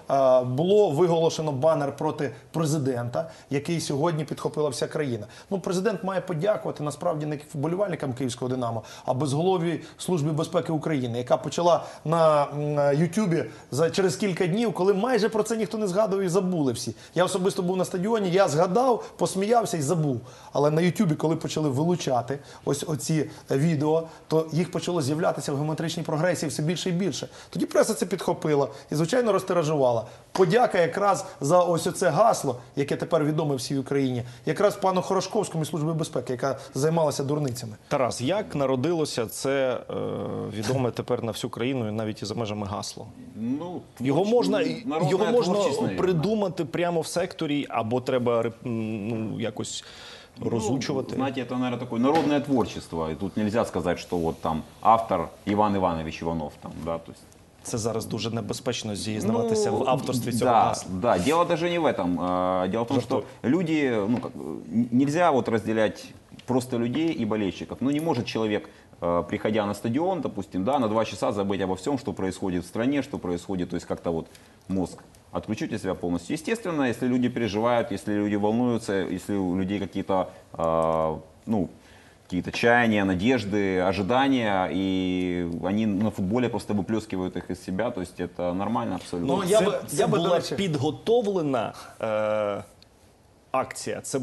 було виголошено банер проти президента, який сьогодні підхопила вся країна. Ну, президент має подякувати насправді не вболівальникам київського Динамо, а безголовій службі безпеки України, яка почала на Ютубі за через кілька днів, коли майже про це ніхто не згадував і забули всі. Я особисто був на стадіоні, я згадав, посміявся і забув. Але на Ютубі, коли почали вилучати ось оці відео, то їх почало з'являтися в геометричній прогресії все більше і більше. Тоді преса це підхопила і, звичайно, розтиражувала. Подяка якраз за ось оце гасло, яке тепер відоме всій Україні, якраз пану Хорошковському і службі безпеки, яка займалася дурницями. Тарас, як народилося це е, відоме тепер на всю країну і навіть і за межами гасло? Ну, Його можна, його можна придумати прямо в секторі, або треба ну, якось розучувати. Ну, знаете, это, наверное, такое народное творчество. И тут нельзя сказать, что вот там автор Иван Иванович Иванов. Там, да, то есть Це зараз дуже небезпечно зізнаватися Ну, в авторстві цього да, гасла. Да, дело даже не в этом. Дело в том, что люди, ну, как, нельзя вот разделять просто людей и болельщиков. Ну, не может человек, э, приходя на стадион, допустим, да, на два часа забыть обо всем, что происходит в стране, что происходит, то есть как-то вот мозг отключить от себя полностью. Естественно, если люди переживают, если люди волнуются, если у людей какие-то, э, ну, какие-то чаяния, надежды, ожидания, и они на футболе просто выплескивают их из себя, то есть это нормально абсолютно. Ну, це, це була підготовлена е, акція. Це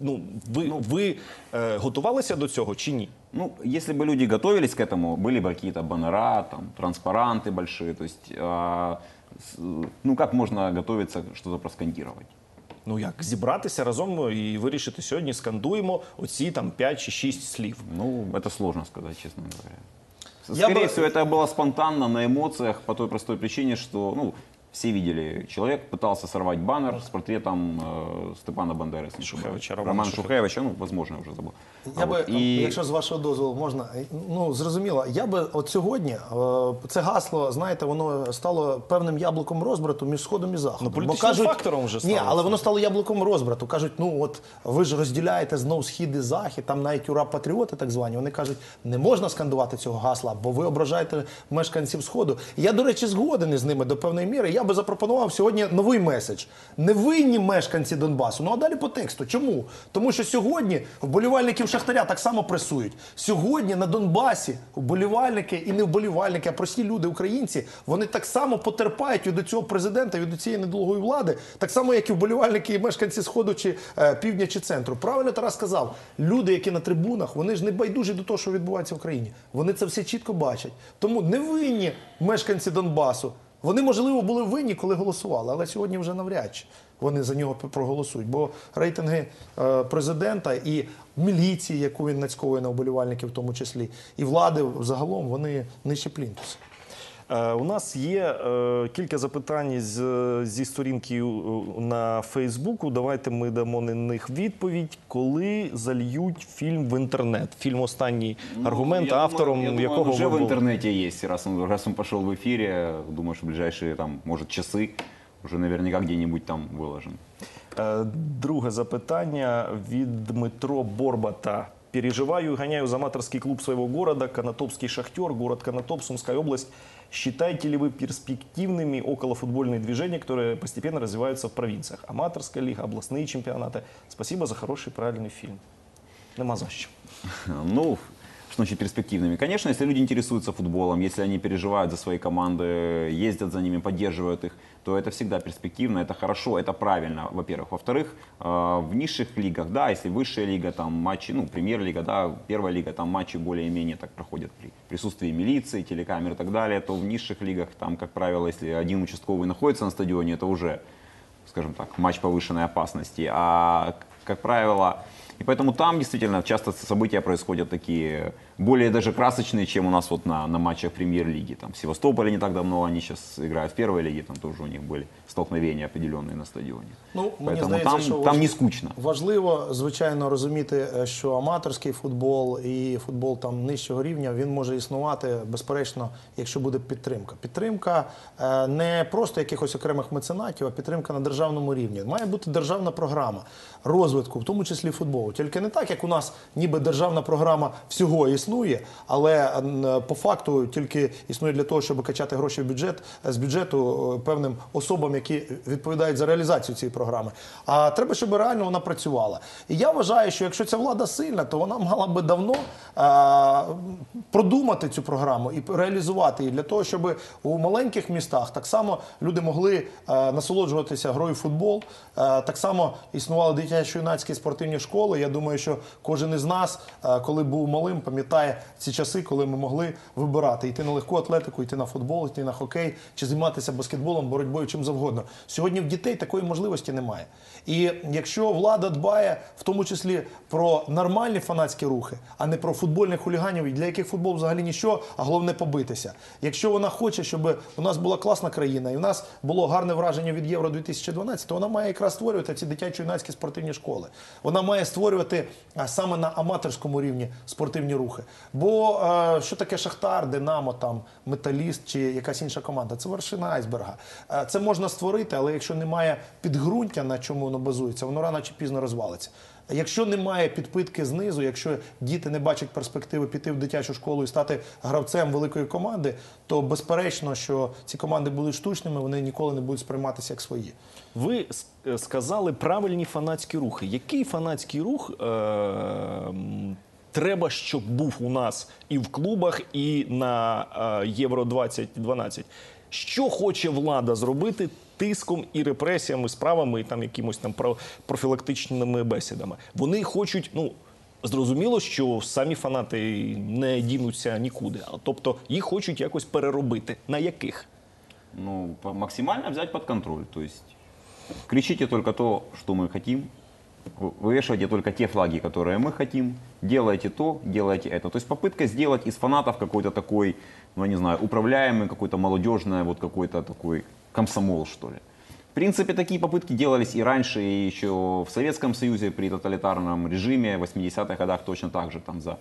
ну ви, ви е, готувалися до цього чи ні? Ну, если бы люди готовились к этому, были бы какие-то баннера, там, транспаранты большие, то есть, а, с- ну, как можно готовиться что-то проскандировать? Ну як зібратися разом і вирішити сьогодні скандуємо оці там 5 чи 6 слів. Ну, это сложно сказать, честно говоря. Я Скорее бы- всего, это было спонтанно, на эмоциях, по той простой причине, что, ну, все видели, человек пытался сорвать баннер с портретом э, Степана Бандеры. если не ошибаюсь. Романа Романа Шухевича. Шухевича, ну, возможно, я уже забыл. Я А би, вот, и- якщо з вашого дозволу можна, ну зрозуміло, я би от сьогодні е, це гасло, знаєте, воно стало певним яблуком розбрату між сходом і заходом. Ну, політичним фактором вже Ні, стало але це. воно стало яблуком розбрату. Кажуть, ну от ви ж розділяєте знов схід і захід, там навіть ура патріоти так звані. Вони кажуть, не можна скандувати цього гасла, бо ви ображаєте мешканців сходу. Я, до речі, згоден із ними до певної міри. Я би запропонував сьогодні новий меседж. Не винні мешканці Донбасу. Ну а далі по тексту. Чому? Тому що сьогодні вболівальників Шахтаря так само пресують. Сьогодні на Донбасі вболівальники і не вболівальники, а прості люди, українці, вони так само потерпають від цього президента, від цієї недолугої влади, так само, як і вболівальники і мешканці Сходу чи е, півдня чи центру. Правильно Тарас сказав, люди, які на трибунах, вони ж не байдужі до того, що відбувається в Україні. Вони це все чітко бачать. Тому не винні мешканці Донбасу. Вони, можливо, були винні, коли голосували, але сьогодні вже навряд чи вони за нього проголосують. Бо рейтинги е, президента і міліції, яку він нацьковує на вболівальників, в тому числі, і влади загалом вони нижче плінтуса. Е, У нас є е, кілька запитань з, зі сторінки е, на Фейсбуку. Давайте ми дамо на них відповідь, коли зальють фільм в інтернет. Фільм останній аргумент, Ну, Я автором думаю, я якого думаю, он уже ви в були. интернете есть. Раз он, раз он пошел в эфире, думаю, что в ближайшие, там, может, часы уже наверняка где-нибудь там выложен. Е, Друге запитання від Дмитро Борбата. Переживаю и гоняю за аматорский клуб своего города, Конотопский «Шахтер», город Конотоп, Сумская область. Считаете ли вы перспективными околофутбольные движения, которые постепенно развиваются в провинциях? Аматорская лига, областные чемпионаты. Спасибо за хороший, правильный фильм. Нема за що. Ну, что значит перспективными? Конечно, если люди интересуются футболом, если они переживают за свои команды, ездят за ними, поддерживают их, то это всегда перспективно, это хорошо, это правильно, во-первых. Во-вторых, э, в низших лигах, да, если высшая лига, там матчи, ну, премьер-лига, да, первая лига, там матчи более-менее так проходят при присутствии милиции, телекамер и так далее, то в низших лигах, там, как правило, если один участковый находится на стадионе, это уже, скажем так, матч повышенной опасности. А, как правило, и поэтому там действительно часто события происходят такие более даже красочные, чем у нас вот на, на матчах премьер-лиги. Там в Севастополе не так давно, они сейчас играют в первой лиге, там тоже у них были столкновения определенные на стадионе. Ну, мені Поэтому здається, там, що там важ- не скучно. Важливо, звичайно, розуміти, е, що аматорський футбол і футбол там нижчого рівня він може існувати безперечно, якщо буде підтримка. Підтримка е, не просто якихось окремих меценатів, а підтримка на державному рівні. Має бути державна програма розвитку, в тому числі футболу. Тільки не так, як у нас ніби державна програма всього існує, але по факту тільки існує для того, щоб качати гроші в бюджет з бюджету е, певним особам, які відповідають за реалізацію цієї програми. А треба, щоб реально вона працювала. І я вважаю, що якщо ця влада сильна, то вона мала би давно е, продумати цю програму і реалізувати її для того, щоб у маленьких містах так само люди могли е, насолоджуватися грою в футбол. Е, так само існували дитячо-юнацькі спортивні школи. Я думаю, що кожен із нас, е, коли був малим, пам'ятає ці часи, коли ми могли вибирати йти на легку атлетику, йти на футбол, йти на хокей чи займатися баскетболом, боротьбою чим завгодно. Сьогодні в дітей такої можливості немає. І якщо влада дбає в тому числі про нормальні фанатські рухи, а не про футбольних хуліганів, для яких футбол взагалі нічого, а головне побитися. Якщо вона хоче, щоб у нас була класна країна і у нас було гарне враження від Євро 2012, то вона має якраз створювати ці дитячо-юнацькі спортивні школи. Вона має створювати саме на аматорському рівні спортивні рухи. Бо що таке Шахтар, Динамо, там Металіст чи якась інша команда? Це вершина айсберга. Це можна створити, але якщо немає підґрунтя, на чому воно базується, воно рано чи пізно розвалиться. Якщо немає підпитки знизу, якщо діти не бачать перспективи піти в дитячу школу і стати гравцем великої команди, то безперечно, що ці команди будуть штучними, вони ніколи не будуть сприйматися як свої. Ви е, сказали правильні фанатські рухи. Який фанатський рух е, треба, щоб був у нас і в клубах, і на е, Євро 2012? Що хоче влада зробити тиском і репресіями, справами, і там якимось там про- профілактичними бесідами? Вони хочуть, ну. Зрозуміло, що самі фанати не дінуться нікуди. Тобто їх хочуть якось переробити. На яких? Ну, максимально взять под контроль. То есть кричите только то, мы хотим, вы- вывешивайте только те флаги, которые мы хотим, делайте то, делайте это. То есть попытка сделать из фанатов какой-то такой, ну, я не знаю, управляемый, какой-то молодежный, вот какой-то такой комсомол, что ли. В принципе, такие попытки делались и раньше, и еще в Советском Союзе при тоталитарном режиме, в 80-х годах точно так же, там за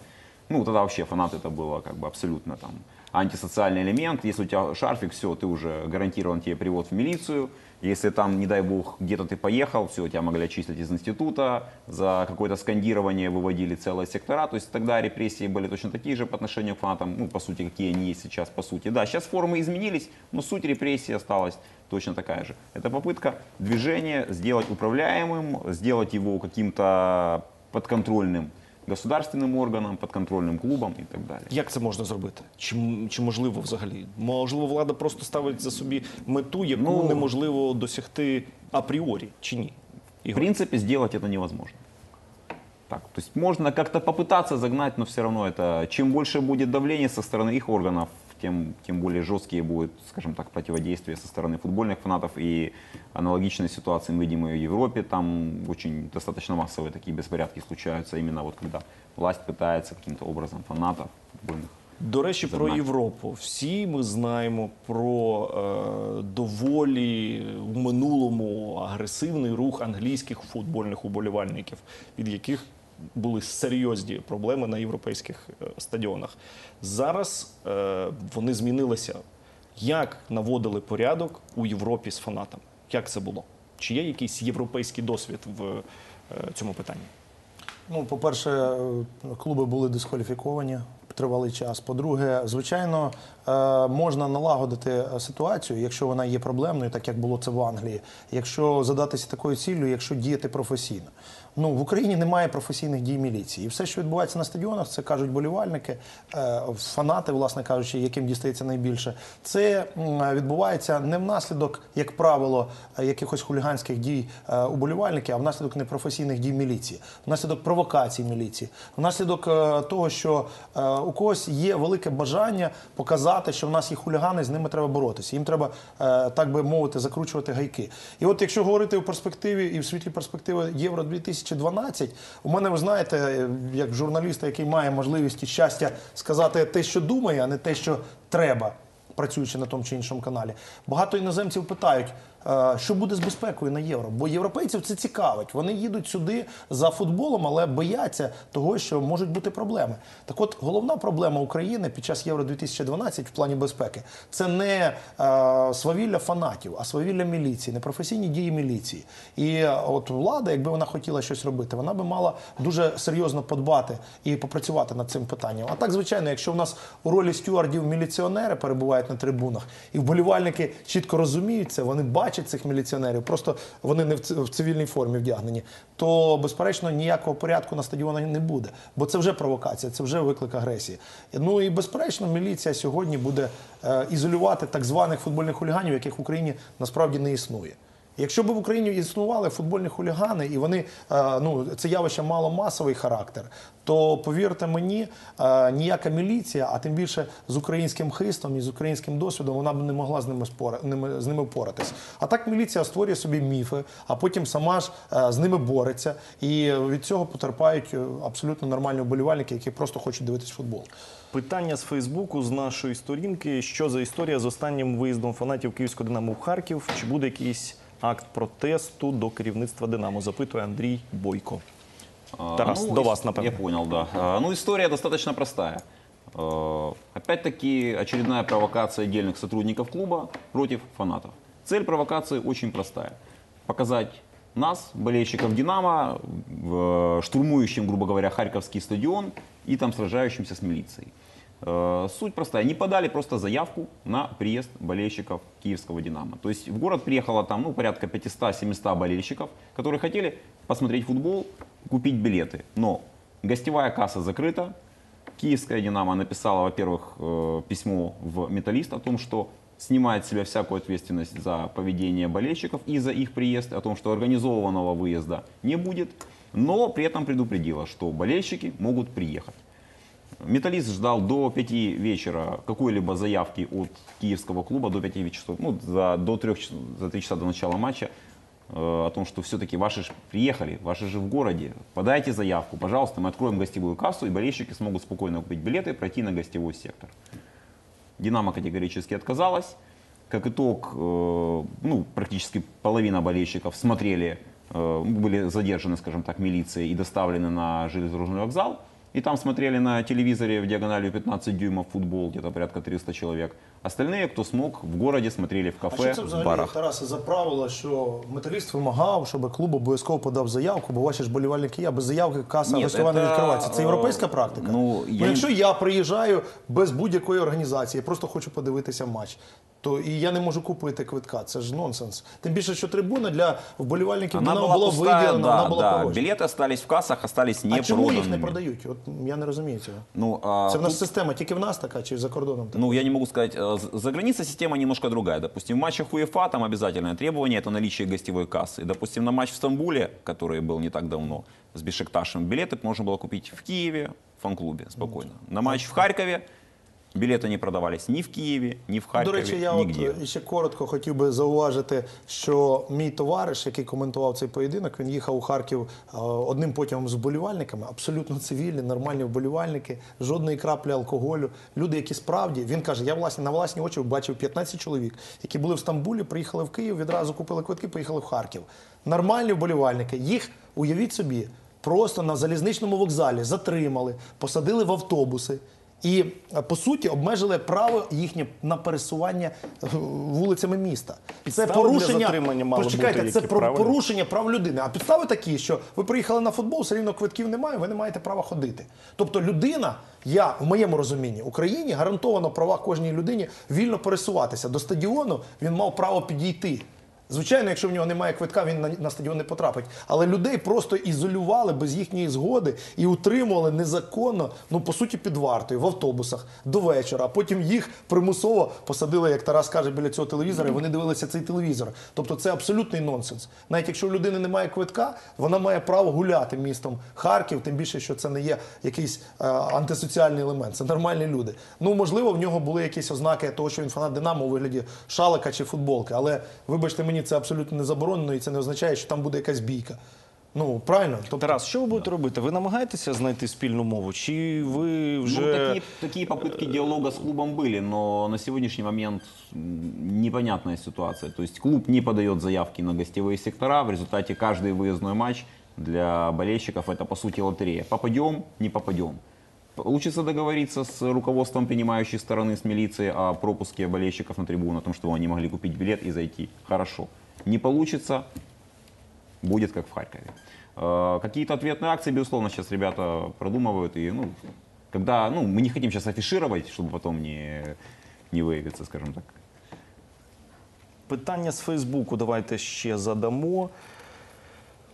Ну, тогда вообще фанат это было как бы абсолютно там антисоциальный элемент. Если у тебя шарфик, все, ты уже гарантирован тебе привод в милицию. Если там, не дай бог, где-то ты поехал, все, тебя могли очистить из института, за какое-то скандирование выводили целые сектора. То есть тогда репрессии были точно такие же по отношению к фанатам, ну, по сути, какие они есть сейчас, по сути. Да, сейчас формы изменились, но суть репрессий осталась точно такая же. Это попытка движения сделать управляемым, сделать его каким-то подконтрольным государственным органам, подконтрольным клубам і так далі. Як це можна зробити? Чи, м- чи можливо взагалі? Можливо, влада просто ставить за собі мету, яку Ну, неможливо досягти апріорі, чи ні? В принципе, сделать это невозможно. Так, то есть можно как-то попытаться загнать, но все равно это, чем больше будет давление со стороны их органов, тем, тем более жесткие будут, скажем так, противодействия со стороны футбольных фанатов. И аналогичная ситуация мы видим и в Европе. Там очень достаточно массовые такие беспорядки случаются, именно вот когда власть пытается каким-то образом фанатов футбольных До речі, про Загнати. Європу. Всі ми знаємо про е, доволі в минулому агресивний рух англійських футбольних уболівальників, від яких були серйозні проблеми на європейських е, стадіонах. Зараз е, вони змінилися. Як наводили порядок у Європі з фанатами? Як це було? Чи є якийсь європейський досвід в е, цьому питанні? Ну, по-перше, клуби були дискваліфіковані тривалий час. По-друге, звичайно, можна налагодити ситуацію, якщо вона є проблемною, так як було це в Англії, якщо задатися такою ціллю, якщо діяти професійно. Ну, в Україні немає професійних дій міліції. І все, що відбувається на стадіонах, це кажуть болівальники, е, фанати, власне кажучи, яким дістається найбільше. Це відбувається не внаслідок, як правило, якихось хуліганських дій е, уболівальників, а внаслідок непрофесійних дій міліції, внаслідок провокацій міліції, внаслідок е, того, що у когось є велике бажання показати, що в нас є хулігани, з ними треба боротися. Їм треба, так би мовити, закручувати гайки. І от якщо говорити у перспективі і в світлі перспективи Євро 2012, у мене, ви знаєте, як журналіста, який має можливість і щастя сказати те, що думає, а не те, що треба, працюючи на тому чи іншому каналі. Багато іноземців питають. Е, Що буде з безпекою на євро? Бо європейців це цікавить. Вони їдуть сюди за футболом, але бояться того, що можуть бути проблеми. Так от головна проблема України під час Євро 2012 в плані безпеки це не е, свавілля фанатів, а свавілля міліції, непрофесійні дії міліції. І е, от влада, якби вона хотіла щось робити, вона би мала дуже серйозно подбати і попрацювати над цим питанням. А так, звичайно, якщо в нас у ролі стюардів міліціонери перебувають на трибунах, і вболівальники чітко розуміють це, вони бачать цих міліціонерів, просто вони не в цивільній формі вдягнені, то безперечно ніякого порядку на стадіонах не буде, бо це вже провокація, це вже виклик агресії. Ну і безперечно, міліція сьогодні буде е, ізолювати так званих футбольних хуліганів, яких в Україні насправді не існує. Якщо б в Україні існували футбольні хулігани, і вони е, ну це явище мало масовий характер, то повірте мені, е, ніяка міліція, а тим більше з українським хистом і з українським досвідом, вона б не могла з ними спора з ними впоратись. А так міліція створює собі міфи, а потім сама ж е, з ними бореться, і від цього потерпають абсолютно нормальні вболівальники, які просто хочуть дивитись футбол. Питання з Фейсбуку з нашої сторінки. Що за історія з останнім виїздом фанатів Київського Динамо в Харків? Чи буде якийсь акт протесту до керівництва Динамо? Запитує Андрій Бойко. А, Тарас, ну, до ис- вас, напевно. Я понял, да. А, Ну, история достаточно простая. Э, Опять-таки, очередная провокация отдельных сотрудников клуба против фанатов. Цель провокации очень простая. Показать нас, болельщиков «Динамо», в- штурмующим, грубо говоря, Харьковский стадион и там сражающимся с милицией. Э, Суть простая. Не подали просто заявку на приезд болельщиков киевского «Динамо». То есть в город приехало там ну, порядка 500-700 болельщиков, которые хотели посмотреть футбол, купить билеты. Но гостевая касса закрыта. Киевская «Динамо» написала, во-первых, э, письмо в «Металлист» о том, что снимает с себя всякую ответственность за поведение болельщиков и за их приезд, о том, что организованного выезда не будет, но при этом предупредила, что болельщики могут приехать. Металлист ждал до 5 вечера какой-либо заявки от киевского клуба до 5 часов, ну, за, до 3, за 3 часа до начала матча, э, о том, что все-таки ваши ж приехали, ваши же в городе, подайте заявку, пожалуйста, мы откроем гостевую кассу, и болельщики смогут спокойно купить билеты и пройти на гостевой сектор. Динамо категорически отказалась. Как итог, э, ну, практически половина болельщиков смотрели, э, были задержаны, скажем так, милицией и доставлены на железнодорожный вокзал. и там смотрели на телевизоре в диагональю 15 дюймов футбол, где-то порядка 300 человек. Остальные, кто смог, в городе смотрели в А кафе, що це в взагалі, барах. Тарасе, за правило, що металіст вимагав, щоб клуб обов'язково подав заявку, бо ваші ж болівальники є, без заявки каса Ні, гостьова не це, відкривається. Це е, європейська практика. ну, я не- якщо я приїжджаю без будь-якої організації, я просто хочу подивитися матч, то і я не можу купити квитка. Це ж нонсенс. Тим більше, що трибуна для вболівальників Она Динамо была була пустая, виділена, да, вона була да. порожня. Билеты остались в кассах, остались не А чому їх не проданными. продають? От я не розумію цього. Ну, а Це в нас тут- система тільки в нас така, чи за кордоном така? Ну, я не могу сказать, э, з- за границей система немножко другая. Допустим, в матчах УЕФА там обязательное требование – это наличие гостевой кассы. И, допустим, на матч в Стамбуле, который был не так давно, с Бешикташем, билеты можно было купить в Киеве, в фан-клубе спокойно. На матч в Харькове билеты не продавались ни в Киеве, ни в Харькове, До речі, я нигде. от е, ще коротко хотів би зауважити, що мій товариш, який коментував цей поєдинок, він їхав у Харків е, одним потягом з вболівальниками, абсолютно цивільні, нормальні вболівальники, жодної краплі алкоголю. Люди, які справді він каже, я власне на власні очі бачив 15 чоловік, які були в Стамбулі, приїхали в Київ, відразу купили квитки, поїхали в Харків. Нормальні вболівальники. Їх уявіть собі, просто на залізничному вокзалі затримали, посадили в автобуси. І е, по суті обмежили право їхнє на пересування е, вулицями міста. Це Підстави для порушення почекайте, це про порушення прав людини. А підстави такі, що ви приїхали на футбол, все рівно квитків немає, ви не маєте права ходити. Тобто людина, я в моєму розумінні, Україні гарантовано права кожній людині вільно пересуватися. До стадіону він мав право підійти. Звичайно, якщо в нього немає квитка, він на, на стадіон не потрапить. Але людей просто ізолювали без їхньої згоди і утримували незаконно, ну по суті, під вартою в автобусах до вечора. А потім їх примусово посадили, як Тарас каже, біля цього телевізора, і вони дивилися цей телевізор. Тобто це абсолютний нонсенс. Навіть якщо у людини немає квитка, вона має право гуляти містом Харків, тим більше, що це не є якийсь е, антисоціальний елемент. Це нормальні люди. Ну можливо, в нього були якісь ознаки того, що він фанат Динамо у вигляді шалика чи футболки. Але вибачте мені, це абсолютно не заборонено, і це не означає, що там буде якась бійка. Ну правильно, тобто Тарас, що ви будете робити? Ви намагаєтеся знайти спільну мову? Чи ви вже Ну, такие, такие попытки диалога с клубом были, но на сегодняшний момент м, непонятная ситуация. То есть клуб не подает заявки на гостевые сектора, в результате каждый выездной матч для болельщиков это по сути лотерея. Попадем, не попадем. Получится договориться с руководством принимающей стороны, с милицией о пропуске болельщиков на трибуну, о том, чтобы они могли купить билет и зайти. Хорошо. Не получится, будет как в Харькове. Э, Какие-то ответные акции, безусловно, сейчас ребята продумывают. И, ну, когда, ну, мы не хотим сейчас афишировать, чтобы потом не, не выявиться, скажем так. Питання з Фейсбуку давайте ще задамо.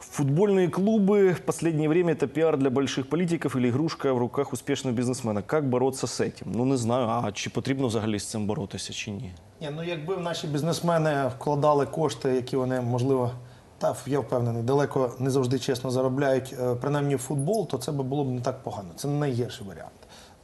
Футбольные клубы в последнее время это пиар для больших политиков или игрушка в руках успешного бизнесмена. Как бороться з этим? Ну не знаю, а чи потрібно взагалі з цим боротися, чи ні? Ні, ну якби наші бізнесмени вкладали кошти, які вони можливо. Та я впевнений, далеко не завжди чесно заробляють, е, принаймні в футбол, то це би було б не так погано. Це не найгірший варіант.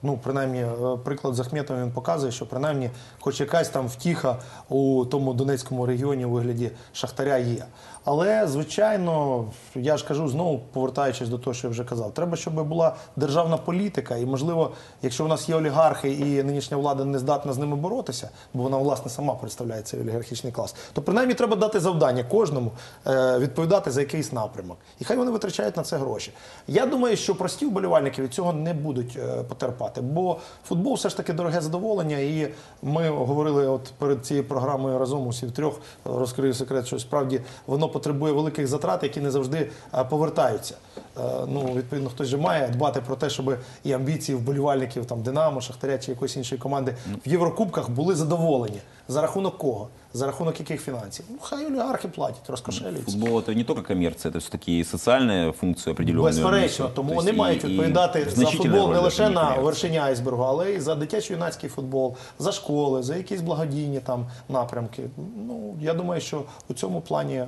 Ну, принаймні, е, приклад з Ахметовим він показує, що принаймні, хоч якась там втіха у тому Донецькому регіоні у вигляді Шахтаря є. Але, звичайно, я ж кажу знову, повертаючись до того, що я вже казав, треба, щоб була державна політика, і можливо, якщо у нас є олігархи і нинішня влада не здатна з ними боротися, бо вона власне сама представляє цей олігархічний клас, то принаймні треба дати завдання кожному е, відповідати за якийсь напрямок. І хай вони витрачають на це гроші. Я думаю, що прості вболівальники від цього не будуть е, потерпати, бо футбол все ж таки дороге задоволення. І ми говорили от перед цією програмою разом усі втрьох розкрию секрет, що справді воно потребує великих затрат, які не завжди е, повертаються. Е, Ну, відповідно, хтось же має дбати про те, щоб і амбіції вболівальників там Динамо, Шахтаря чи якоїсь іншої команди в Єврокубках були задоволені. За рахунок кого? За рахунок яких фінансів? Ну, хай олігархи платять, розкошелюються. Футбол это не только коммерция, это все-таки и социальная функция определенная. Безперечно, несет. тому То вони есть мають и- и відповідати за значительная футбол роль не в лише этом на коммерции. вершині айсбергу, але й за дитячо-юнацький футбол, за школи, за якісь благодійні там напрямки. Ну я думаю, що у цьому плані м,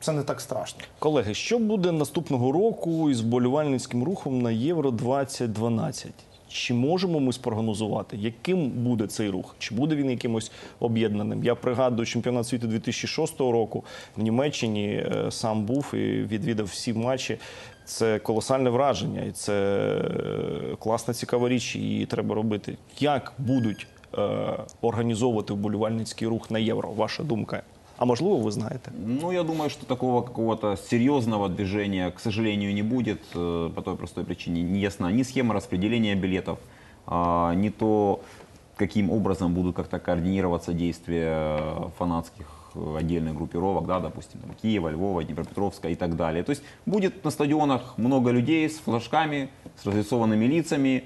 це не так страшно. Колеги, що буде наступного року із вболівальницьким рухом на Євро 2012? Чи можемо ми спрогнозувати, яким буде цей рух? Чи буде він якимось об'єднаним? Я пригадую чемпіонат світу 2006 року в Німеччині е, сам був і відвідав всі матчі. Це колосальне враження, і це е, класна цікава річ, її треба робити. Як будуть е, організовувати вболівальницький рух на євро? Ваша думка? А можливо, ви знаєте. Ну, я думаю, что такого какого-то серьезного движения, к сожалению, не будет э, по той простой причине. Не ясна ни схема распределения билетов, а, ни то, каким образом будут как-то координироваться действия фанатских э, отдельных группировок, да, допустим, там, Киева, Львова, Днепропетровска и так далее. То есть будет на стадионах много людей с флажками, с разрисованными лицами,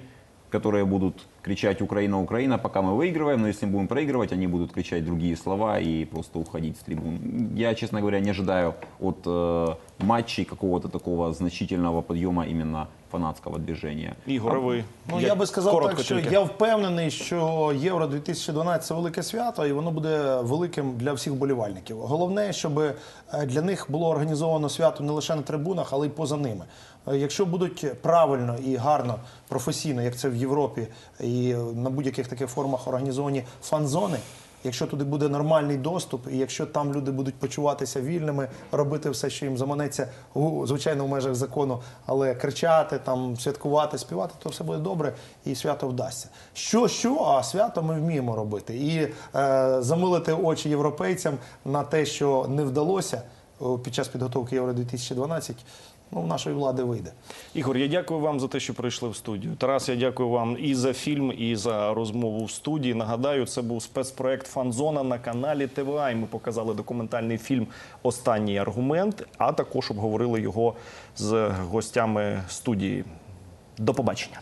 которые будут кричать «Украина, Украина», пока мы выигрываем, но если мы будем проигрывать, они будут кричать другие слова и просто уходить с трибун. Я, честно говоря, не ожидаю от э, матчей какого-то такого значительного подъема именно фанатского движения. Ігоре, ви Ну, як я би сказав коротко так, що тільки. я впевнений, що Євро 2012 це велике свято, і воно буде великим для всіх болівальників. Головне, щоб е, для них було організовано свято не лише на трибунах, але й поза ними. Е, Якщо будуть правильно і гарно, професійно, як це в Європі, і на будь-яких таких формах організовані фан-зони. Якщо туди буде нормальний доступ, і якщо там люди будуть почуватися вільними, робити все, що їм заманеться, звичайно, в межах закону, але кричати, там, святкувати, співати, то все буде добре і свято вдасться. Що, що, а свято ми вміємо робити. І е, замилити очі європейцям на те, що не вдалося під час підготовки Євро 2012, ну, в нашої влади вийде. Ігор, я дякую вам за те, що прийшли в студію. Тарас, я дякую вам і за фільм, і за розмову в студії. Нагадаю, це був спецпроект Фанзона на каналі ТВА. І ми показали документальний фільм Останній аргумент, а також обговорили його з гостями студії. До побачення.